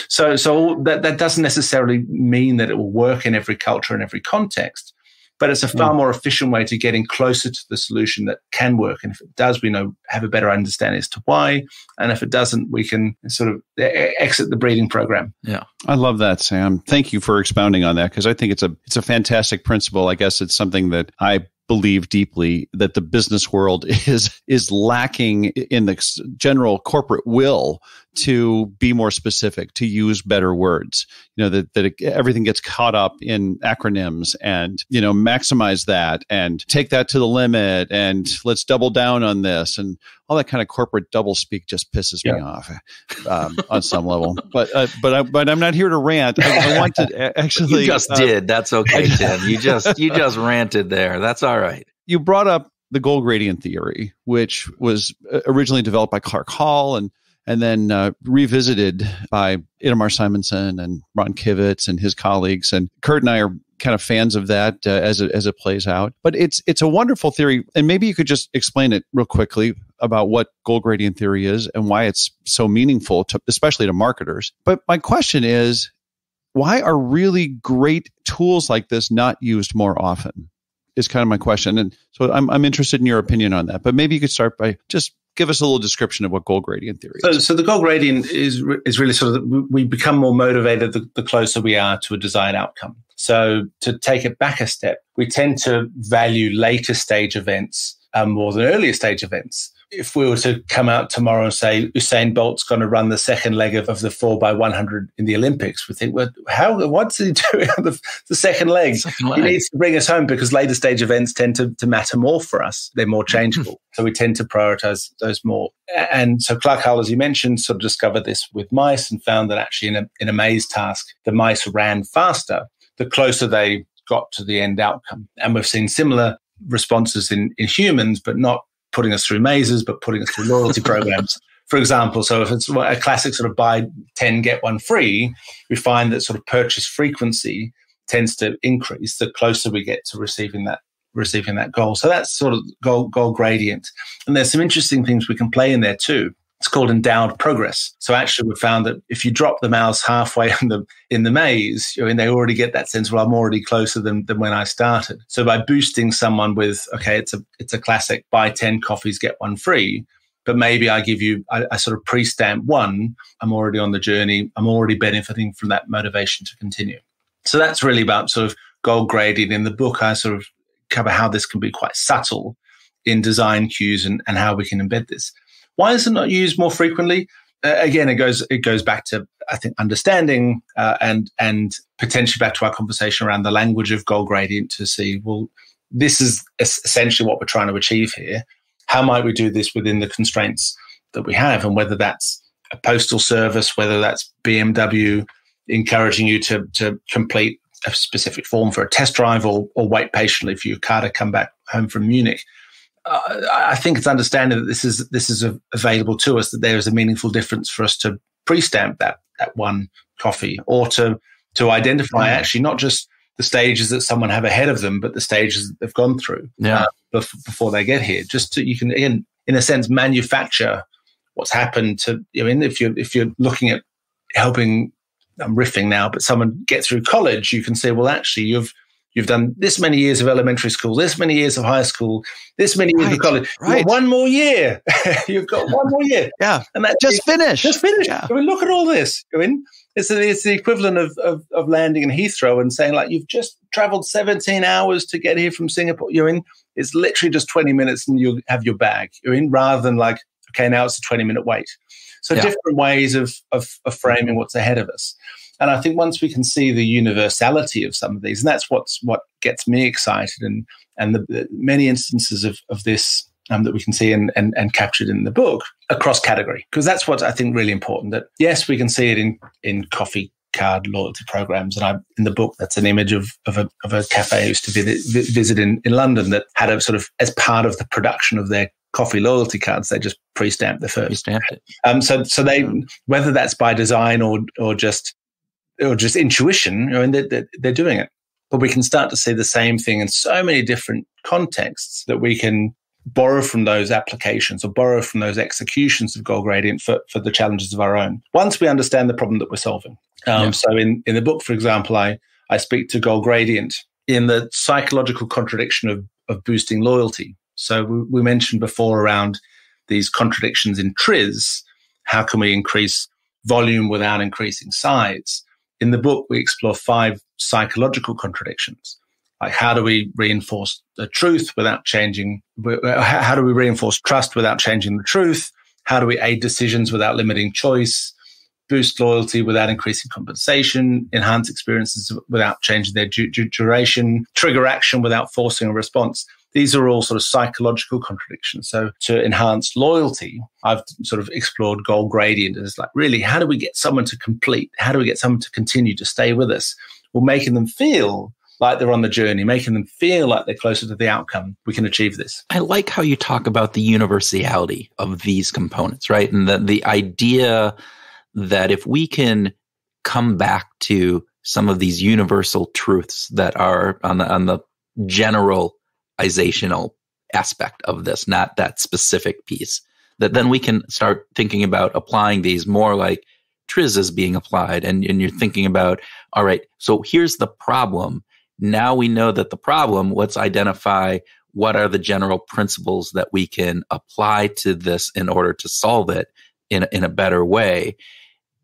so so that, that doesn't necessarily mean that it will work in every culture and every context but it's a far mm. more efficient way to getting closer to the solution that can work. And if it does, we know have a better understanding as to why. And if it doesn't, we can sort of exit the breeding program. Yeah, I love that, Sam. Thank you for expounding on that because I think it's a it's a fantastic principle. I guess it's something that I believe deeply that the business world is is lacking in the general corporate will to be more specific, to use better words. You know that that it, everything gets caught up in acronyms, and you know maximize that and take that to the limit, and let's double down on this, and all that kind of corporate double speak just pisses yeah. me off um, on some level. But uh, but I, but I'm not here to rant. I, I want to actually. You just uh, did. That's okay, Tim. You just you just ranted there. That's all right. You brought up the goal gradient theory, which was uh, originally developed by Clark Hull and and then uh, revisited by Ingemar Simonson and Ron Kivetz and his colleagues. And Kurt and I are kind of fans of that uh, as it as it plays out. But it's it's a wonderful theory, and maybe you could just explain it real quickly about what goal gradient theory is and why it's so meaningful to especially to marketers. But my question is, why are really great tools like this not used more often? Is kind of my question, and so I'm I'm interested in your opinion on that. But maybe you could start by just give us a little description of what goal gradient theory is. So, so the goal gradient is is really sort of we become more motivated the, the closer we are to a desired outcome. So to take it back a step, we tend to value later stage events um, more than earlier stage events if we were to come out tomorrow and say Usain Bolt's going to run the second leg of, of the four by one hundred in the Olympics, we think, well, how? What's he doing on the, the second leg? Second leg? He needs to bring us home because later stage events tend to, to matter more for us. They're more mm-hmm. changeable, so we tend to prioritize those more. And so Clark Hull, as you mentioned, sort of discovered this with mice and found that actually in a in a maze task, the mice ran faster the closer they got to the end outcome. And we've seen similar responses in, in humans, but not putting us through mazes, but putting us through loyalty programs. For example, so if it's a classic sort of buy 10, get one free, we find that sort of purchase frequency tends to increase the closer we get to receiving that receiving that goal. So that's sort of goal goal gradient. And there's some interesting things we can play in there too. It's called endowed progress. So actually, we found that if you drop the mouse halfway in the in the maze, I mean, they already get that sense, well, I'm already closer than, than when I started. So by boosting someone with, okay, it's a it's a classic, buy ten coffees, get one free. But maybe I give you, I, I sort of pre-stamp one. I'm already on the journey. I'm already benefiting from that motivation to continue. So that's really about sort of goal gradient. In the book, I sort of cover how this can be quite subtle in design cues and, and how we can embed this. Why is it not used more frequently? Uh, again, it goes it goes back to I think understanding uh, and and potentially back to our conversation around the language of goal gradient to see well this is essentially what we're trying to achieve here. How might we do this within the constraints that we have, and whether that's a postal service, whether that's BMW encouraging you to to complete a specific form for a test drive or, or wait patiently for your car to come back home from Munich uh, I think it's understanding that this is this is available to us. That there is a meaningful difference for us to pre-stamp that that one coffee, or to to identify mm. actually not just the stages that someone have ahead of them, but the stages that they've gone through yeah. uh, before they get here. Just to you can in in a sense manufacture what's happened to. I mean, if you're if you're looking at helping, I'm riffing now, but someone get through college, you can say, well, actually, you've You've done this many years of elementary school, this many years of high school, this many years right, of college. Right. one more year. You've got one more year. yeah. And that just finished. Just finished. Yeah. I mean, look at all this. I mean, it's, a, it's the equivalent of, of, of, landing in Heathrow and saying, like, you've just traveled 17 hours to get here from Singapore. You're in, it's literally just 20 minutes and you'll have your bag. You're in rather than like, okay, now it's a 20 minute wait. So yeah. different ways of, of, of framing what's ahead of us. And I think once we can see the universality of some of these, and that's what's what gets me excited, and and the, the many instances of of this um, that we can see and, and, and captured in the book across category, because that's what I think really important. That yes, we can see it in in coffee card loyalty programs. And I, in the book, that's an image of, of, a, of a cafe I used to visit, visit in, in London that had a sort of, as part of the production of their coffee loyalty cards, they just pre-stamped the first. Pre-stamped it. Um, so, so they, whether that's by design or, or just or just intuition, I mean, they're, they're doing it. But we can start to see the same thing in so many different contexts that we can borrow from those applications or borrow from those executions of goal gradient for, for the challenges of our own. Once we understand the problem that we're solving. Um, yeah. So in, in the book, for example, I, I speak to goal gradient in the psychological contradiction of, of boosting loyalty. So we, we mentioned before around these contradictions in TRIZ. How can we increase volume without increasing size? In the book, we explore five psychological contradictions. Like, how do we reinforce the truth without changing? Uh, how do we reinforce trust without changing the truth? How do we aid decisions without limiting choice? Boost loyalty without increasing compensation, enhance experiences without changing their du- du- duration, trigger action without forcing a response. These are all sort of psychological contradictions. So to enhance loyalty, I've sort of explored goal gradient as like, really, how do we get someone to complete? How do we get someone to continue to stay with us? Well, making them feel like they're on the journey, making them feel like they're closer to the outcome, we can achieve this. I like how you talk about the universality of these components, right? And the, the idea that if we can come back to some of these universal truths that are on the, on the generalizational aspect of this, not that specific piece, that then we can start thinking about applying these more like TRIZ is being applied. And, and you're thinking about, all right, so here's the problem now we know that the problem, let's identify what are the general principles that we can apply to this in order to solve it in, in a better way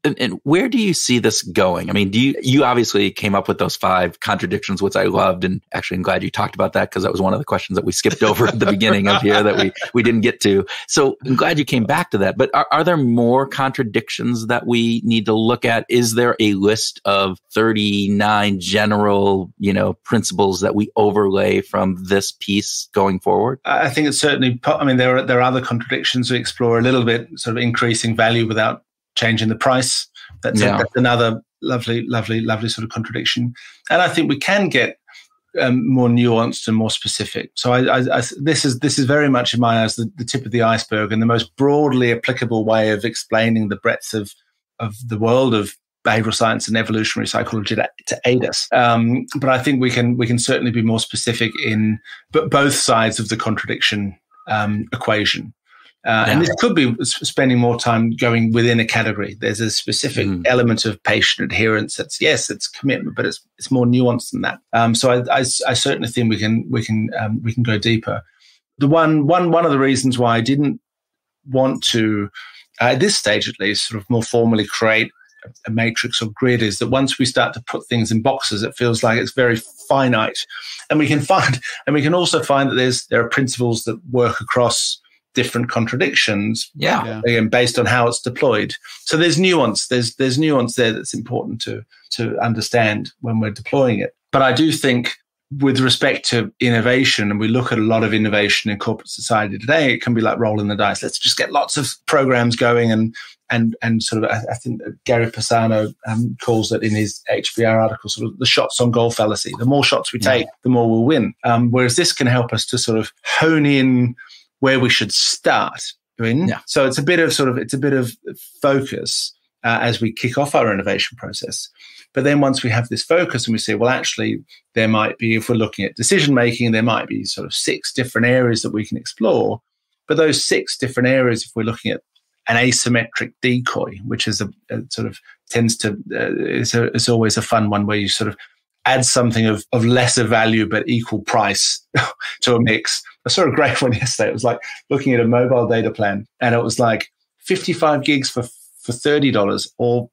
and, and, where do you see this going? I mean, do you, you obviously came up with those five contradictions, which I loved. And actually, I'm glad you talked about that because that was one of the questions that we skipped over at the beginning of here that we, we didn't get to. So I'm glad you came back to that. But are, are there more contradictions that we need to look at? Is there a list of 39 general, you know, principles that we overlay from this piece going forward? I think it's certainly, I mean, there are, there are other contradictions we explore a little bit, sort of increasing value without changing the price. That's, yeah. a, that's another lovely, lovely, lovely sort of contradiction. And I think we can get um, more nuanced and more specific. So I, I, I, this is this is very much in my eyes the, the, tip of the iceberg and the most broadly applicable way of explaining the breadth of of the world of behavioral science and evolutionary psychology to, to aid us. Um, but I think we can we can certainly be more specific in but both sides of the contradiction um, equation. Uh, yeah. And this could be spending more time going within a category. There's a specific mm. element of patient adherence. That's yes, it's commitment, but it's it's more nuanced than that. Um, so I, I, I, certainly think we can we can um, we can go deeper. The one one one of the reasons why I didn't want to uh, at this stage at least sort of more formally create a matrix or grid is that once we start to put things in boxes, it feels like it's very finite, and we can find and we can also find that there's there are principles that work across different contradictions. Yeah. Again, based on how it's deployed. So there's nuance. There's there's nuance there that's important to to understand when we're deploying it. But I do think with respect to innovation, and we look at a lot of innovation in corporate society today, it can be like rolling the dice. Let's just get lots of programs going and and and sort of I, I think Gary Pisano um, calls it in his HBR article sort of the shots on goal fallacy. The more shots we take, yeah. the more we'll win. Um, whereas this can help us to sort of hone in where we should start. In. Yeah. So it's a bit of sort of it's a bit of focus uh, as we kick off our innovation process. But then once we have this focus and we say, well, actually, there might be, if we're looking at decision making, there might be sort of six different areas that we can explore. But those six different areas, if we're looking at an asymmetric decoy, which is a, a sort of tends to, uh, it's, a, it's always a fun one where you sort of add something of, of lesser value but equal price to a mix. I saw a great one yesterday. It was like looking at a mobile data plan and it was like 55 gigs for, for $30 or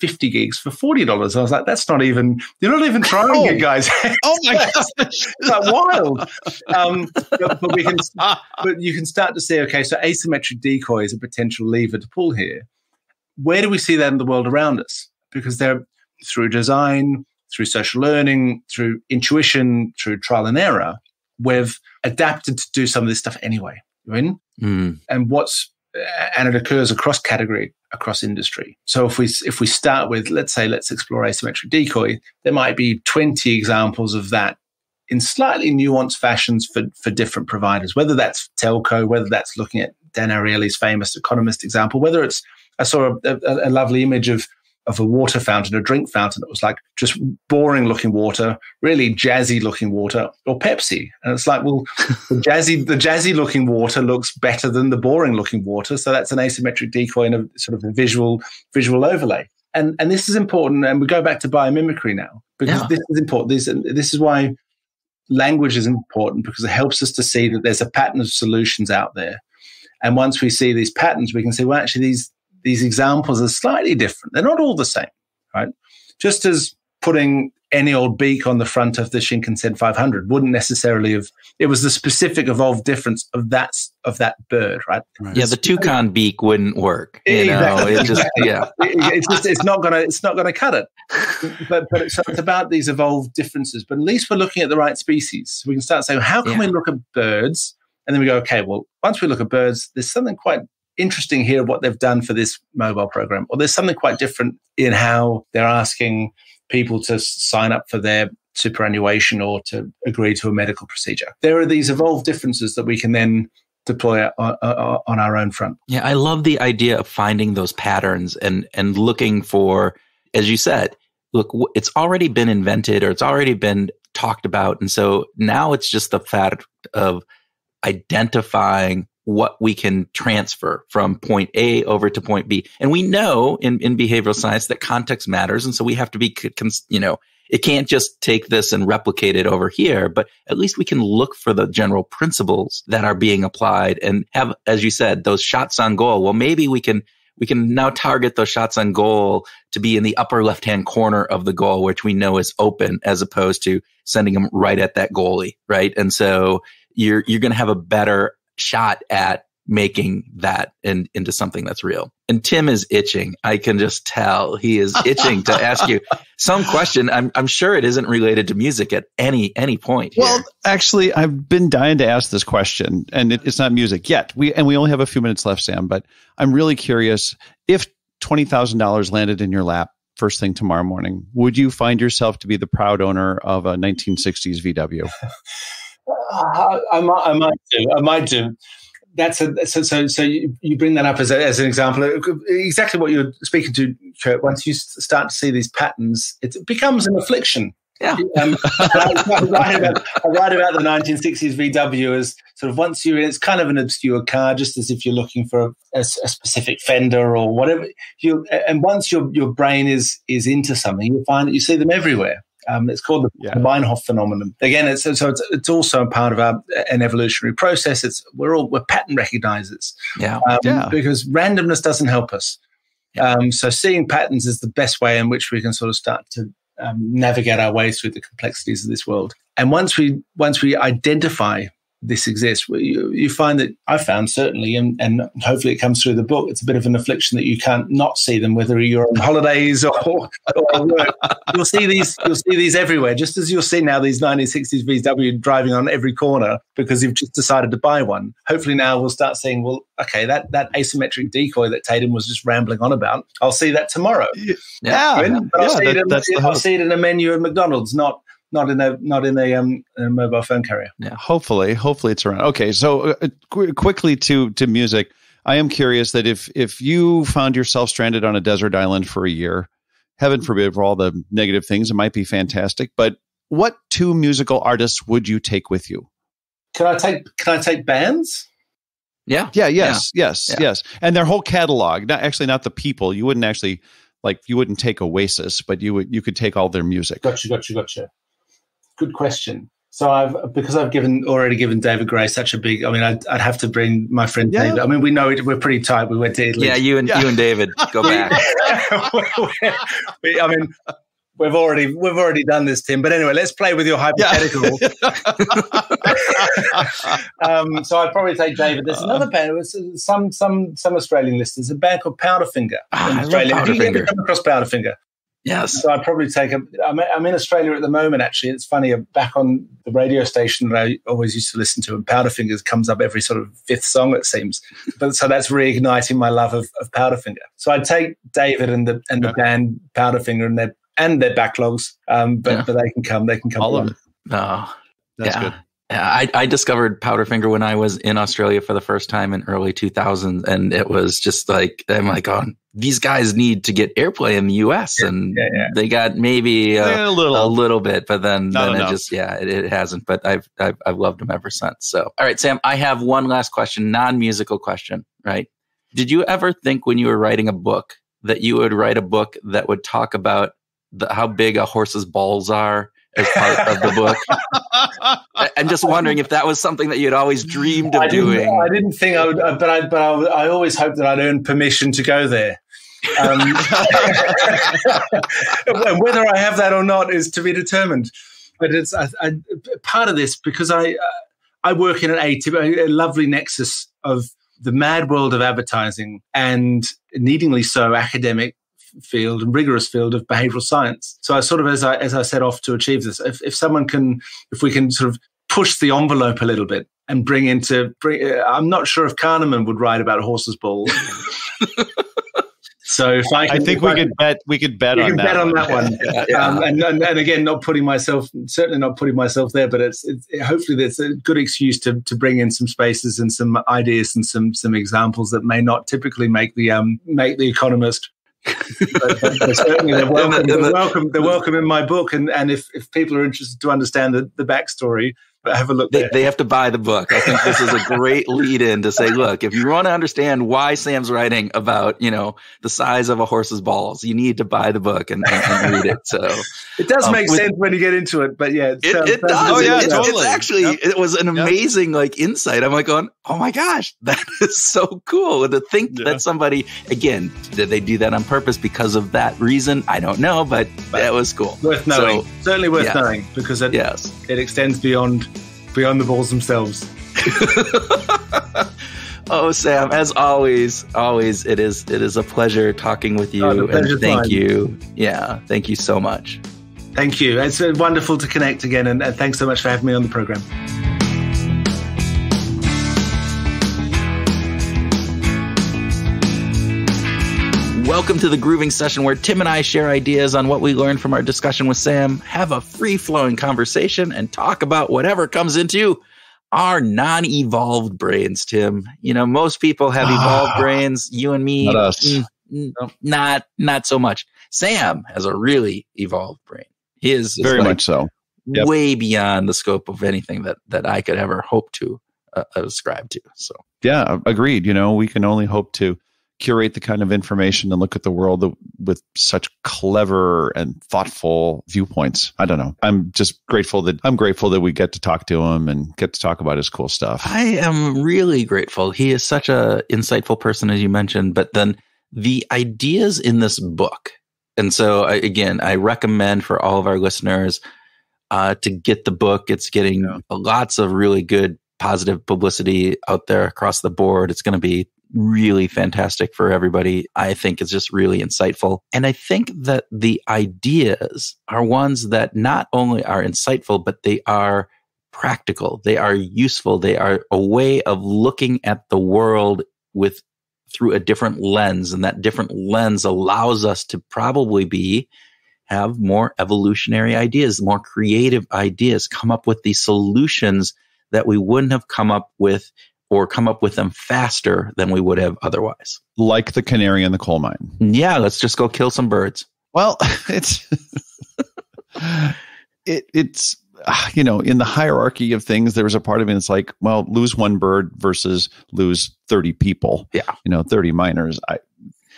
50 gigs for $40. I was like, that's not even, you're not even trying oh. it, guys. oh my God. it's like wild. Um, but, but, we can, but you can start to see, okay, so asymmetric decoy is a potential lever to pull here. Where do we see that in the world around us? Because they're through design, through social learning, through intuition, through trial and error, we've adapted to do some of this stuff anyway. Right? Mm. And what's and it occurs across category, across industry. So if we if we start with, let's say, let's explore asymmetric decoy, there might be 20 examples of that in slightly nuanced fashions for, for different providers, whether that's telco, whether that's looking at Dan Ariely's famous economist example, whether it's I saw a, a, a lovely image of of a water fountain, a drink fountain that was like just boring looking water, really jazzy looking water, or Pepsi. And it's like, well, the jazzy, the jazzy looking water looks better than the boring looking water. So that's an asymmetric decoy and a sort of a visual, visual overlay. And, and this is important. And we go back to biomimicry now because yeah. this is important. This, this is why language is important because it helps us to see that there's a pattern of solutions out there. And once we see these patterns, we can say, well, actually, these these examples are slightly different. They're not all the same, right? Just as putting any old beak on the front of the Shinkansen 500 wouldn't necessarily have. It was the specific evolved difference of that of that bird, right? right. Yeah, the toucan beak wouldn't work. You exactly. know, it just yeah, it's just it's not gonna it's not gonna cut it. But but so it's about these evolved differences. But at least we're looking at the right species. So we can start saying, how can yeah. we look at birds? And then we go, okay, well, once we look at birds, there's something quite interesting here what they've done for this mobile program, or there's something quite different in how they're asking people to sign up for their superannuation or to agree to a medical procedure. There are these evolved differences that we can then deploy on, on our own front. Yeah, I love the idea of finding those patterns and and looking for, as you said, look, it's already been invented or it's already been talked about, and so now it's just the fact of identifying what we can transfer from point A over to point B. And we know in, in behavioral science that context matters. And so we have to be, you know, it can't just take this and replicate it over here, but at least we can look for the general principles that are being applied and have, as you said, those shots on goal. Well, maybe we can, we can now target those shots on goal to be in the upper left hand corner of the goal, which we know is open as opposed to sending them right at that goalie. Right. And so you're, you're going to have a better shot at making that in, into something that's real. And Tim is itching. I can just tell he is itching to ask you some question. I'm, I'm sure it isn't related to music at any any point. Well, actually, I've been dying to ask this question, and it, it's not music yet. We and we only have a few minutes left, Sam. But I'm really curious if twenty thousand dollars landed in your lap first thing tomorrow morning, would you find yourself to be the proud owner of a 1960s VW? I, I, might, I might do. I might do. That's a so so. So you, you bring that up as, a, as an example. Exactly what you're speaking to, Kurt. Once you start to see these patterns, it becomes an affliction. Yeah. Um, I, write about, I write about the 1960s VW as sort of once you're in, it's kind of an obscure car, just as if you're looking for a, a, a specific fender or whatever. You and once your your brain is is into something, you find that you see them everywhere. Um, it's called the, yeah. Meinhof phenomenon. Again, it's so it's, it's also a part of our, an evolutionary process. It's we're all we're pattern recognizers. Yeah, um, yeah. Because randomness doesn't help us. Yeah. Um, so seeing patterns is the best way in which we can sort of start to um, navigate our way through the complexities of this world. And once we once we identify this exists. You, you find that I found certainly, and, and hopefully it comes through the book. It's a bit of an affliction that you can't not see them, whether you're on holidays or, or work. You'll see these. You'll see these everywhere. Just as you'll see now these 1960s VW driving on every corner because you've just decided to buy one. Hopefully now we'll start seeing. Well, okay, that that asymmetric decoy that Tatam was just rambling on about. I'll see that tomorrow. Yeah, yeah, but I'll, see, that, it in, I'll see it in a menu at McDonald's, not not in a not in a, um, a mobile phone carrier. Yeah, hopefully, hopefully it's around. Okay, so uh, qu- quickly to to music. I am curious that if if you found yourself stranded on a desert island for a year, heaven forbid for all the negative things, it might be fantastic. But what two musical artists would you take with you? Can I take Can I take bands? Yeah. Yeah. Yes. Yeah. Yes. Yeah. Yes. And their whole catalog. Not actually not the people. You wouldn't actually like you wouldn't take Oasis, but you would you could take all their music. Gotcha. Gotcha. Gotcha good question. So I've because I've given already given David Gray such a big. I mean, I'd, I'd have to bring my friend yeah. David. I mean, we know it, we're pretty tight. We went to Italy. Yeah, you and yeah. you and David go back. we, I mean, we've already we've already done this, Tim. But anyway, let's play with your hypothetical. Yeah. um, so I'd probably take David. There's another band. It was some some some Australian listeners. A band called Powderfinger ah, in Australia. Have you ever come across Powderfinger? Yes. So I'd probably take a. I'm, I'm in Australia at the moment, actually. It's funny, I'm back on the radio station that I always used to listen to, and Powderfingers comes up every sort of fifth song, it seems. But so that's reigniting my love of, of Powderfinger. So I'd take David and the and the yeah. band Powderfinger and their and their backlogs, um, but, yeah. but they can come. They can come. All of them. Oh, that's yeah. good. I, I discovered Powderfinger when I was in Australia for the first time in early 2000s, and it was just like I'm like, oh, these guys need to get airplay in the U.S. Yeah, and yeah, yeah. they got maybe a, a, little, a little bit, but then, then it just yeah, it, it, hasn't. But I've, I've I've loved them ever since. So all right, Sam, I have one last question, non musical question. Right? Did you ever think when you were writing a book that you would write a book that would talk about the, how big a horse's balls are? As part of the book. I'm just wondering if that was something that you had always dreamed of I doing. I didn't think I would, but I but I, I always hoped that I'd earn permission to go there. Um, whether I have that or not is to be determined. But it's I, I, part of this because I uh, I work in an a, a lovely nexus of the mad world of advertising and needingly so academic field and rigorous field of behavioral science. So I sort of, as I as I set off to achieve this, if, if someone can, if we can sort of push the envelope a little bit and bring into, bring, uh, I'm not sure if Kahneman would write about horses ball. So if I, can, I think we I, could bet we could bet on that. Bet on that one. yeah. um, and, and, and again, not putting myself certainly not putting myself there, but it's, it's it, hopefully there's a good excuse to to bring in some spaces and some ideas and some some examples that may not typically make the um make the economist. But, but they're welcome, they're welcome. They're welcome in my book, and and if, if people are interested to understand the, the backstory, have a look. They, they, have to buy the book. I think this is a great lead in to say, look, if you want to understand why Sam's writing about, you know, the size of a horse's balls, you need to buy the book and, and, and read it. So it does um, make with, sense when you get into it, but yeah, it, it, it does. Oh, yeah, it, totally. It's actually, yep. it was an amazing yep. like insight. I'm like going, oh my gosh, that is so cool. To think yeah. that somebody, again, did they do that on purpose because of that reason? I don't know, but, but that was cool. Worth knowing. So, Certainly worth yeah. knowing because it, yes. it extends beyond beyond the balls themselves. oh, Sam, as always, always it is it is a pleasure talking with you. Oh, and thank you. Yeah, thank you so much. Thank you. It's wonderful to connect again, and thanks so much for having me on the program. Welcome to the Grooving Session, where Tim and I share ideas on what we learned from our discussion with Sam, have a free flowing conversation, and talk about whatever comes into our non evolved brains, Tim. You know, most people have evolved ah. brains. You and me, not, mm, not, not so much. Sam has a really evolved brain. His very like much so. Yep. Way beyond the scope of anything that, that I could ever hope to uh, ascribe to. So, yeah, agreed. You know, we can only hope to curate the kind of information and look at the world with such clever and thoughtful viewpoints. I don't know. I'm just grateful that I'm grateful that we get to talk to him and get to talk about his cool stuff. I am really grateful. He is such a insightful person, as you mentioned, but then the ideas in this book. And so I, again, I recommend for all of our listeners uh, to get the book. It's getting yeah. lots of really good positive publicity out there across the board. It's going to be really fantastic for everybody. I think it's just really insightful. And I think that the ideas are ones that not only are insightful, but they are practical. They are useful. They are a way of looking at the world with through a different lens. And that different lens allows us to probably be have more evolutionary ideas, more creative ideas, come up with these solutions that we wouldn't have come up with or come up with them faster than we would have otherwise. Like the canary in the coal mine. Yeah, let's just go kill some birds. Well, it's it it's you know in the hierarchy of things there was a part of it it's like well lose one bird versus lose 30 people yeah you know 30 miners i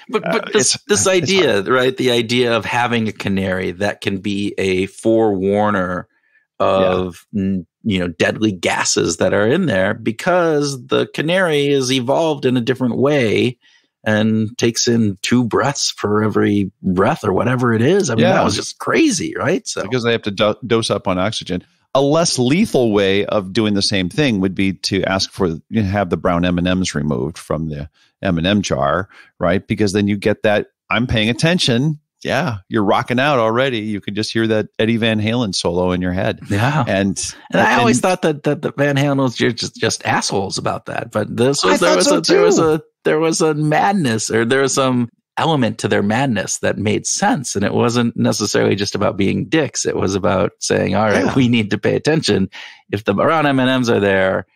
but but uh, this this idea right the idea of having a canary that can be a forewarner of yeah you know deadly gases that are in there because the canary is evolved in a different way and takes in two breaths for every breath or whatever it is. I mean, yeah. that was just crazy, right? So because they have to do- dose up on oxygen. A less lethal way of doing the same thing would be to ask for you know, have the brown M and M's removed from the M and M jar, right? Because then you get that I'm paying attention yeah, you're rocking out already. You can just hear that Eddie Van Halen solo in your head. Yeah, and and I and, always thought that that the Van Halen was just just assholes about that, but this was there was so a, there was a there was a madness or there was some element to their madness that made sense, and it wasn't necessarily just about being dicks. It was about saying, all right, yeah. we need to pay attention. If the brown M and M's are there,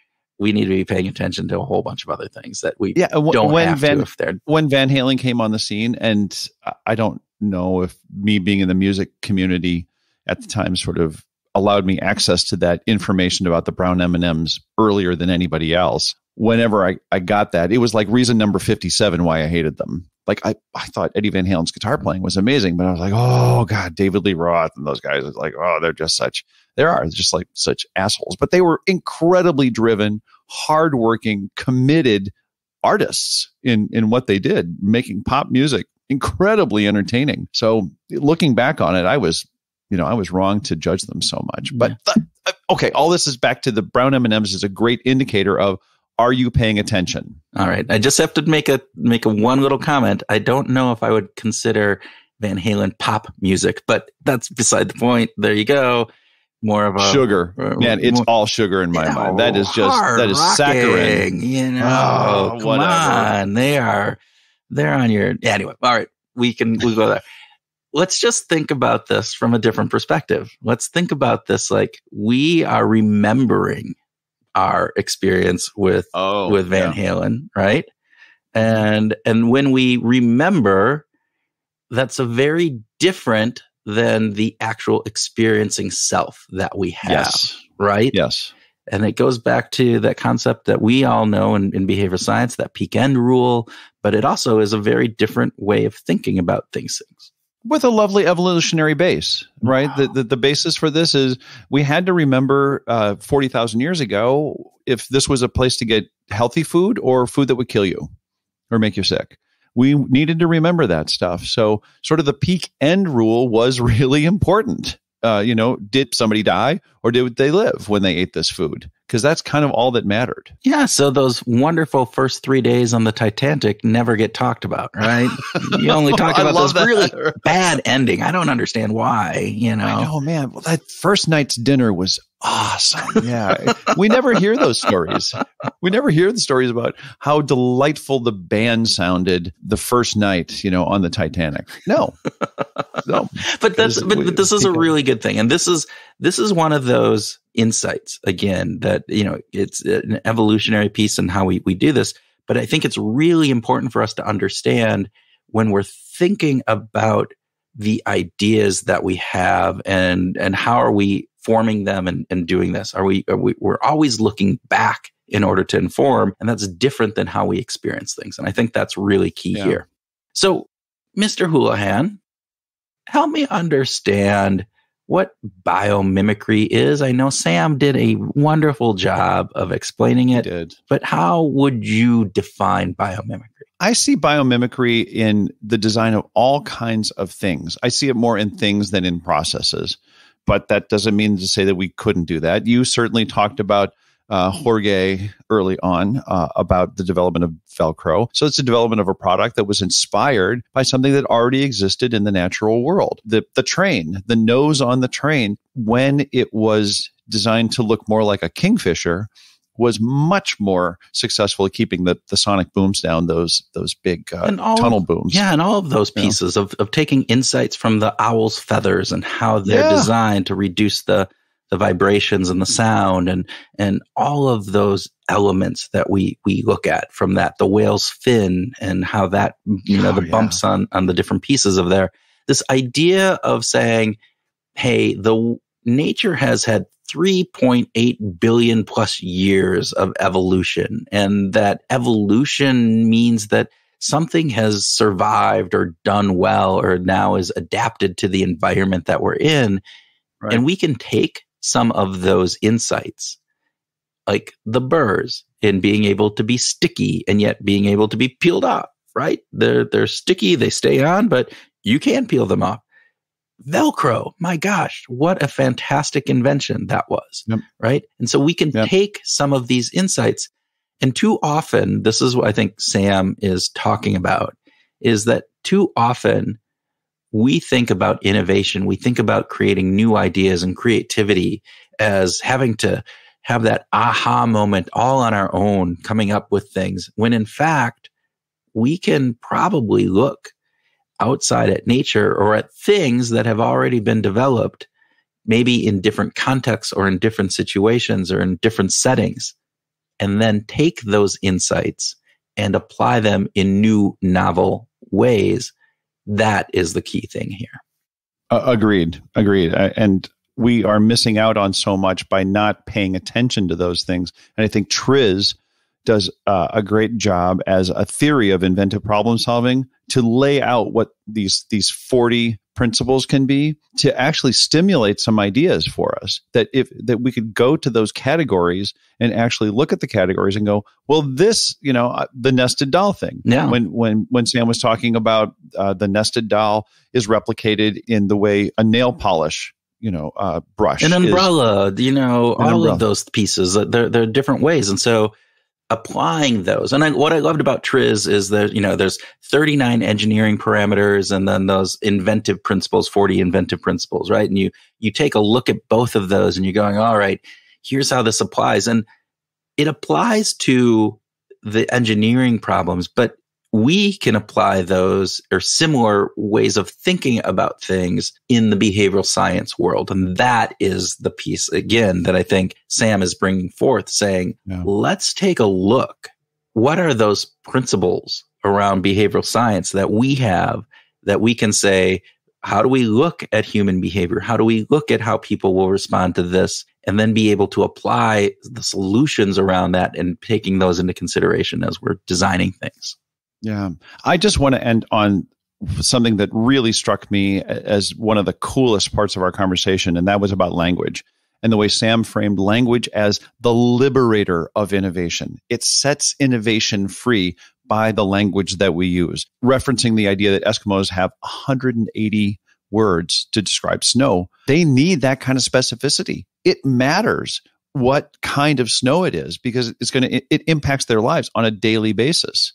we need to be paying attention to a whole bunch of other things that we yeah, don't when have Van, to if they're when Van Halen came on the scene, and I don't know if me being in the music community at the time sort of allowed me access to that information about the brown m&ms earlier than anybody else. Whenever I, I got that it was like reason number 57 why i hated them. Like I, I thought eddie van halen's guitar playing was amazing but i was like oh god david lee roth and those guys like oh they're just such they are just like such assholes. But they were incredibly driven hardworking committed artists in in what they did making pop music incredibly entertaining. So looking back on it, I was, you know, I was wrong to judge them so much. But yeah. uh, okay, all this is back to the brown M and M's is a great indicator of are you paying attention? All right, I just have to make a make a one little comment. I don't know if I would consider Van Halen pop music, but that's beside the point. There you go. More of a sugar, man. It's more, all sugar in my you know, mind. That is just that is rocking, saccharine. You know, oh, come whatever. on, they are they're on your anyway. All right, we can we go there. Let's just think about this from a different perspective. Let's think about this like we are remembering our experience with oh, with Van yeah. Halen, right? And and when we remember, that's a very different than the actual experiencing self that we have, yes. right? Yes. And it goes back to that concept that we all know in, in behavior science, that peak end rule, but it also is a very different way of thinking about things. things. With a lovely evolutionary base, right? Wow. The, the, the basis for this is we had to remember uh, 40,000 years ago if this was a place to get healthy food or food that would kill you or make you sick we needed to remember that stuff. So, sort of the peak end rule was really important uh, you know, did somebody die or did they live when they ate this food? Because that's kind of all that mattered. Yeah. So those wonderful first three days on the Titanic never get talked about, right? You only talk about those that. really bad ending. I don't understand why, you know. Oh man. Well, that first night's dinner was awesome. Yeah. we never hear those stories. We never hear the stories about how delightful the band sounded the first night, you know, on the Titanic. No. No. but that's but, but this is a really good thing. And this is this is one of those insights again that, you know, it's an evolutionary piece in how we we do this, but I think it's really important for us to understand when we're thinking about the ideas that we have and and how are we forming them and, and doing this? Are we, are we, we're always looking back in order to inform. And that's different than how we experience things. And I think that's really key yeah. here. So, Mr. Houlihan, help me understand what biomimicry is. I know Sam did a wonderful job of explaining it, but how would you define biomimicry? I see biomimicry in the design of all kinds of things. I see it more in things than in processes but that doesn't mean to say that we couldn't do that. You certainly talked about uh, Jorge early on uh, about the development of Velcro. So it's the development of a product that was inspired by something that already existed in the natural world. The the train, the nose on the train, when it was designed to look more like a kingfisher, was much more successful at keeping the, the sonic booms down those those big uh, tunnel booms. Yeah, and all of those pieces yeah. of, of taking insights from the owl's feathers and how they're yeah. designed to reduce the the vibrations and the sound and and all of those elements that we we look at from that the whale's fin and how that you know oh, the yeah. bumps on on the different pieces of there this idea of saying hey the nature has had 3.8 billion plus years of evolution. And that evolution means that something has survived or done well or now is adapted to the environment that we're in. Right. And we can take some of those insights, like the burrs in being able to be sticky and yet being able to be peeled off, right? They're, they're sticky, they stay on, but you can peel them off. Velcro. My gosh, what a fantastic invention that was. Yep. Right. And so we can yep. take some of these insights. And too often, this is what I think Sam is talking about is that too often we think about innovation. We think about creating new ideas and creativity as having to have that aha moment all on our own, coming up with things when in fact, we can probably look outside at nature or at things that have already been developed, maybe in different contexts or in different situations or in different settings, and then take those insights and apply them in new, novel ways. That is the key thing here. Uh, agreed. Agreed. and we are missing out on so much by not paying attention to those things. And I think Triz does uh, a great job as a theory of inventive problem solving to lay out what these these 40 principles can be to actually stimulate some ideas for us that if that we could go to those categories and actually look at the categories and go well this you know uh, the nested doll thing Yeah. when when when sam was talking about uh, the nested doll is replicated in the way a nail polish you know uh, brush an is- umbrella, you know, all umbrella. of those pieces. uh, There, there are different ways, and so applying those. And I, what I loved about Triz is that you know there's 39 engineering parameters, and then those inventive principles, 40 inventive principles, right? And you you take a look at both of those, and you're going, all right, here's how this applies, and it applies to the engineering problems, but we can apply those or similar ways of thinking about things in the behavioral science world. And that is the piece, again, that I think Sam is bringing forth saying, Yeah. let's take a look. What are those principles around behavioral science that we have that we can say, how do we look at human behavior? How do we look at how people will respond to this? And then be able to apply the solutions around that and taking those into consideration as we're designing things. Yeah. I just want to end on something that really struck me as one of the coolest parts of our conversation, and that was about language and the way Sam framed language as the liberator of innovation. It sets innovation free by the language that we use, referencing the idea that Eskimos have 180 words to describe snow. They need that kind of specificity. It matters what kind of snow it is because it's going to, it, impacts their lives on a daily basis.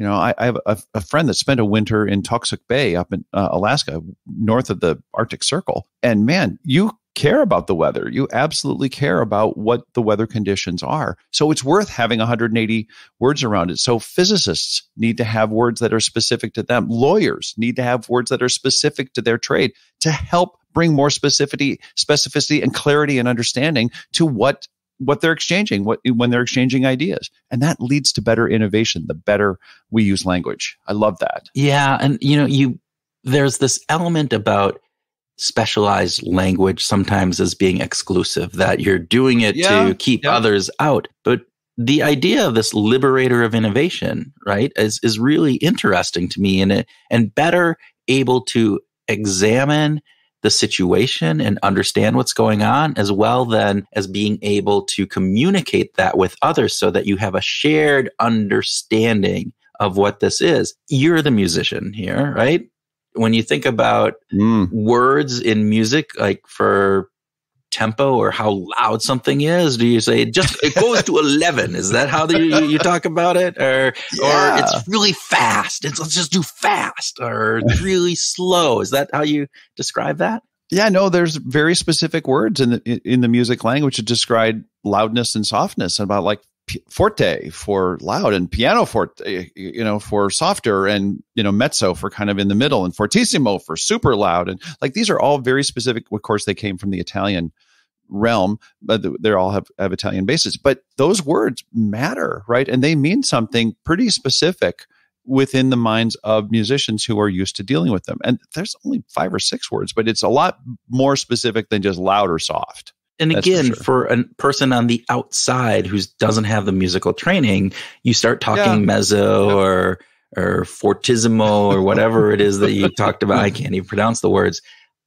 You know, I, I have a, a friend that spent a winter in Toxic Bay up in uh, Alaska, north of the Arctic Circle. And man, you care about the weather. You absolutely care about what the weather conditions are. So it's worth having 180 words around it. So physicists need to have words that are specific to them. Lawyers need to have words that are specific to their trade to help bring more specificity, specificity and clarity and understanding to what what they're exchanging what when they're exchanging ideas and that leads to better innovation the better we use language i love that Yeah, and you know, you there's this element about specialized language sometimes as being exclusive that you're doing it Yeah, to keep yeah. others out. But the idea of this liberator of innovation, right, is is really interesting to me and it and better able to examine the situation and understand what's going on as well then as being able to communicate that with others so that you have a shared understanding of what this is. You're the musician here, right? When you think about mm. words in music, like for tempo or how loud something is, do you say it just it goes to eleven? Is that how you, you talk about it, or Yeah. or it's really fast? It's let's just do fast, or really slow. Is that how you describe that? yeah no there's very specific words in the in the music language to describe loudness and softness about like forte for loud and piano forte you know for softer and you know mezzo for kind of in the middle and fortissimo for super loud and like these are all very specific of course they came from the italian realm but they all have, have italian bases. But those words matter right? And they mean something pretty specific within the minds of musicians who are used to dealing with them. And there's only five or six words but it's a lot more specific than just loud or soft And That's for again, sure. for, a person on the outside who doesn't have the musical training, you start talking Yeah. mezzo Yep. or or fortissimo or whatever it is that you talked about. I can't even pronounce the words.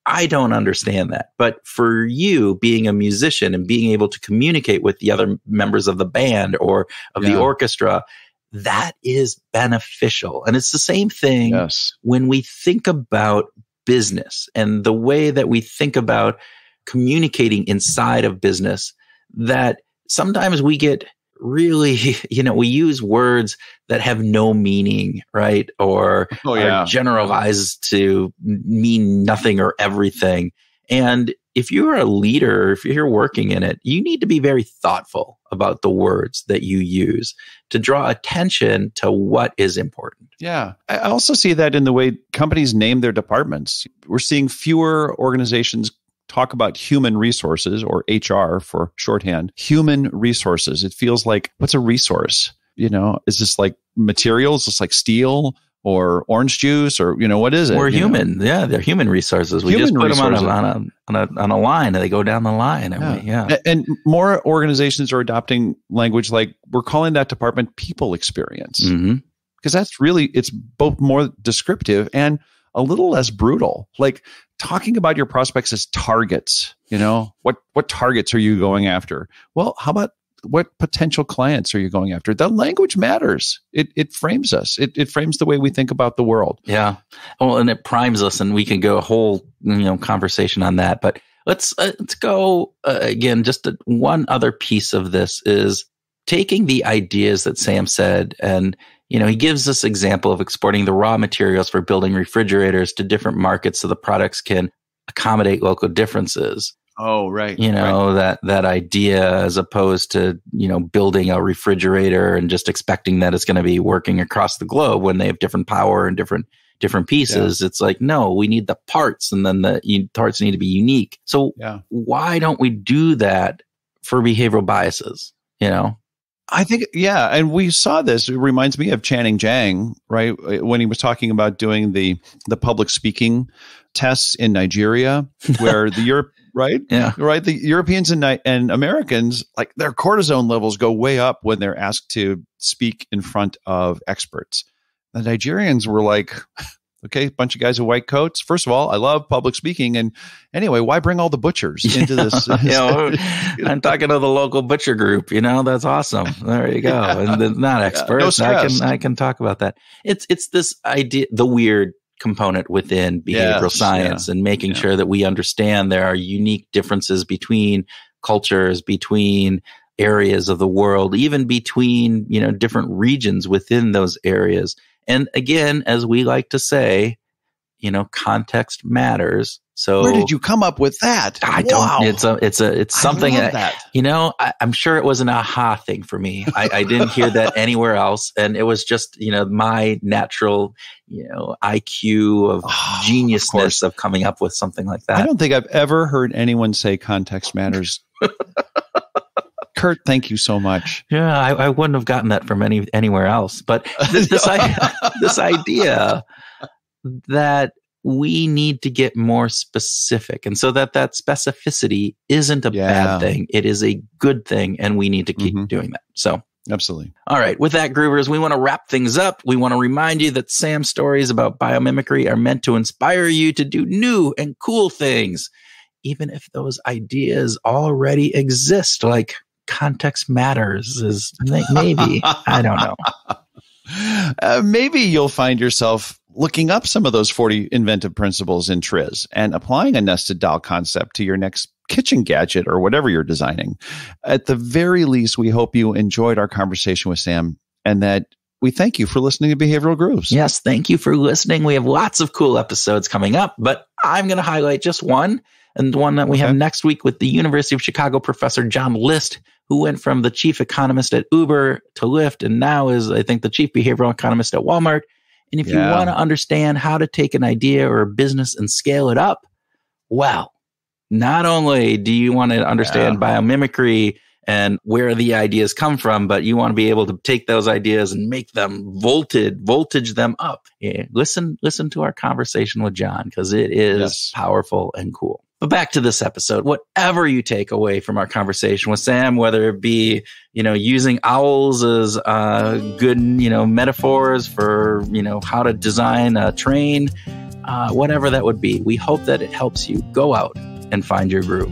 I don't understand that. But for you being a musician and being able to communicate with the other members of the band or of the orchestra, that is beneficial. And it's the same thing yes when we think about business and the way that we think about communicating inside of business, that sometimes we get really, you know, we use words that have no meaning, right? Or oh are generalized to mean nothing or everything. And if you're a leader, if you're working in it, you need to be very thoughtful about the words that you use to draw attention to what is important. Yeah. I also see that in the way companies name their departments. We're seeing fewer organizations talk about human resources or HR for shorthand. Human resources. It feels like what's a resource? You know, is this like materials? Is like steel? or orange juice or you know what is it? We're You know? human. Yeah, they're human resources. We Human just put resources. them on a, on, a, on, a, on a line and they go down the line. And Yeah. we, yeah. And more organizations are adopting language like we're calling that department people experience mm-hmm. because that's really it's both more descriptive and a little less brutal. Like talking about your prospects as targets, you know, what what targets are you going after? Well, how about what potential clients are you going after? The language matters. It it frames us. It it frames the way we think about the world. Yeah. Well, and it primes us, and we can go a whole you know conversation on that. But let's uh, let's go uh, again. Just a, one other piece of this is taking the ideas that Sam said, and you know he gives this example of exporting the raw materials for building refrigerators to different markets, so the products can accommodate local differences. Oh, right. you know that that idea as opposed to you know building a refrigerator and just expecting that it's going to be working across the globe when they have different power and different different pieces. It's like no we need the parts and then the parts need to be unique. So Yeah. why don't we do that for behavioral biases you know I think, yeah. And we saw this. It reminds me of Channing Jang, right? Uh, when he was talking about doing the, the public speaking tests in Nigeria, where the Europe, right? yeah Right. The Europeans and, and Americans, like their cortisone levels go way up when they're asked to speak in front of experts. The Nigerians were like, okay, bunch of guys in white coats. First of all, I love public speaking. And anyway, why bring all the butchers into this? you know, I'm talking to the local butcher group. You know, that's awesome. There you go. And they're not experts. I stress. can I can talk about that. It's it's this idea, the weird component within behavioral Yes, science, and making yeah. sure that we understand there are unique differences between cultures, between areas of the world, even between you know different regions within those areas. And again, as we like to say, you know, context matters. So Where did you come up with that? I don't. Wow. It's a. It's a. It's something that, that. you know. I, I'm sure it was an aha thing for me. I, I didn't hear that anywhere else, and it was just you know my natural you know IQ of Oh, geniusness course. of, coming up with something like that. I don't think I've ever heard anyone say context matters. Kurt, thank you so much. Yeah, I, I wouldn't have gotten that from any anywhere else. But this this, I, this idea that we need to get more specific, and so that that specificity isn't a Yeah. bad thing; it is a good thing, and we need to keep Mhm. doing that. So. Absolutely. All right. With that, Groovers, we want to wrap things up. We want to remind you that Sam's stories about biomimicry are meant to inspire you to do new and cool things, even if those ideas already exist, like context matters is maybe. I don't know. Uh, maybe you'll find yourself looking up some of those 40 inventive principles in TRIZ and applying a nested doll concept to your next kitchen gadget or whatever you're designing. At the very least, we hope you enjoyed our conversation with Sam and that we thank you for listening to Behavioral Grooves. Yes. Thank you for listening. We have lots of cool episodes coming up, but I'm going to highlight just one and one that we have next week with the University of Chicago professor John List, who went from the chief economist at Uber to Lyft and now is, I think, the chief behavioral economist at Walmart. And if Yeah. you want to understand how to take an idea or a business and scale it up, well, not only do you want to understand biomimicry and where the ideas come from, but you want to be able to take those ideas and make them volted, voltage them up. Yeah, listen, listen to our conversation with John because it is Yes. powerful and cool. But back to this episode, whatever you take away from our conversation with Sam, whether it be, you know, using owls as uh, good, you know, metaphors for, you know, how to design a train, uh, whatever that would be, we hope that it helps you go out and find your groove.